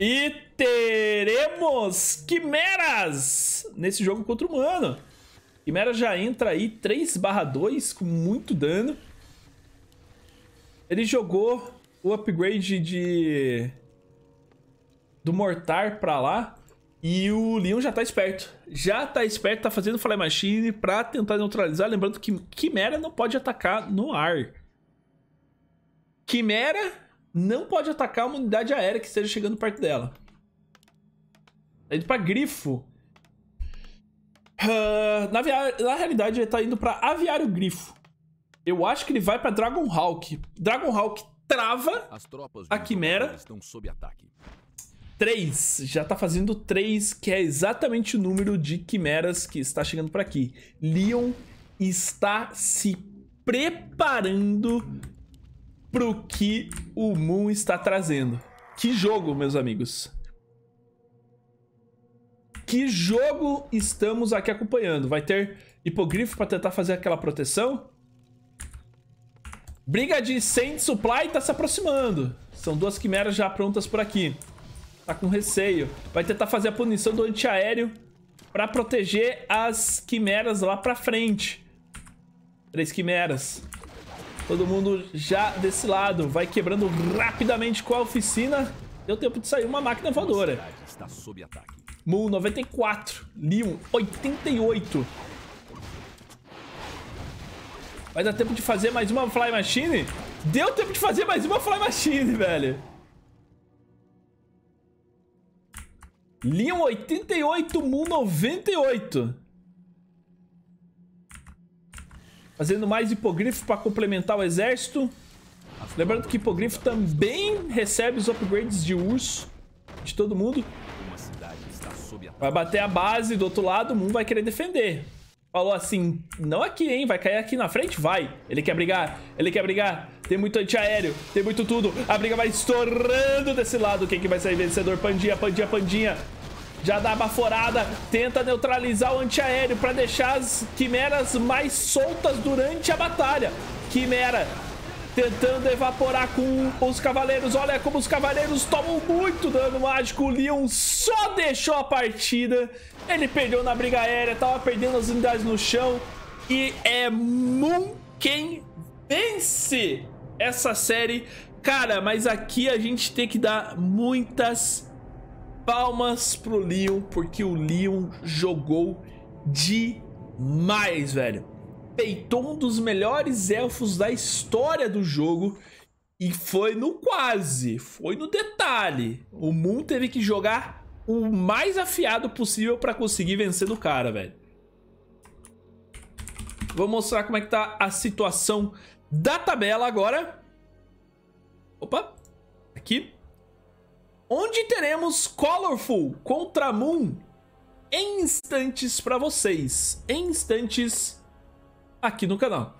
E teremos Quimeras nesse jogo contra o Humano. Quimera já entra aí 3 2 com muito dano. Ele jogou o upgrade de... Do Mortar pra lá. E o Leon já tá esperto. Já tá esperto, tá fazendo Fly Machine pra tentar neutralizar. Lembrando que Quimera não pode atacar no ar. Quimera não pode atacar uma unidade aérea que esteja chegando perto dela. Tá indo pra Grifo. Uh, na, na, realidade, ele tá indo pra Aviário Grifo. Eu acho que ele vai pra Dragon Hawk. Dragon Hawk trava a Quimera. Estão sob ataque. 3. Já tá fazendo 3, que é exatamente o número de quimeras que está chegando por aqui. Leon está se preparando pro que o Moon está trazendo. Que jogo, meus amigos. Que jogo estamos aqui acompanhando? Vai ter hipogrifo para tentar fazer aquela proteção? Briga de Sand Supply tá se aproximando. São duas quimeras já prontas por aqui. Tá com receio. Vai tentar fazer a punição do antiaéreo para proteger as quimeras lá pra frente. Três quimeras. Todo mundo já desse lado. Vai quebrando rapidamente com a oficina. Deu tempo de sair uma máquina voadora. Está sob ataque. Moon 94. Leon 88. Vai dar tempo de fazer mais uma Fly Machine? Deu tempo de fazer mais uma Fly Machine, velho. Leon 88, Moon 98. Fazendo mais hipogrifo para complementar o exército. Lembrando que hipogrifo também recebe os upgrades de urso de todo mundo. Vai bater a base do outro lado, o Moon vai querer defender. Falou assim, não aqui, hein? Vai cair aqui na frente? Vai. Ele quer brigar, ele quer brigar. Tem muito antiaéreo, tem muito tudo. A briga vai estourando desse lado. Quem que vai sair vencedor? Pandinha, pandinha, pandinha. Já dá a baforada, tenta neutralizar o antiaéreo para deixar as quimeras mais soltas durante a batalha. Quimera tentando evaporar com os cavaleiros. Olha como os cavaleiros tomam muito dano mágico. O Leon só deixou a partida. Ele perdeu na briga aérea, tava perdendo as unidades no chão. E é Moon quem vence essa série. Cara, mas aqui a gente tem que dar muitas palmas pro Leon, porque o Leon jogou demais, velho. Peitou um dos melhores elfos da história do jogo e foi no quase, foi no detalhe. O Moon teve que jogar o mais afiado possível para conseguir vencer do cara, velho. Vou mostrar como é que tá a situação da tabela agora. Opa, aqui onde teremos Colorful contra Moon em instantes para vocês, em instantes aqui no canal.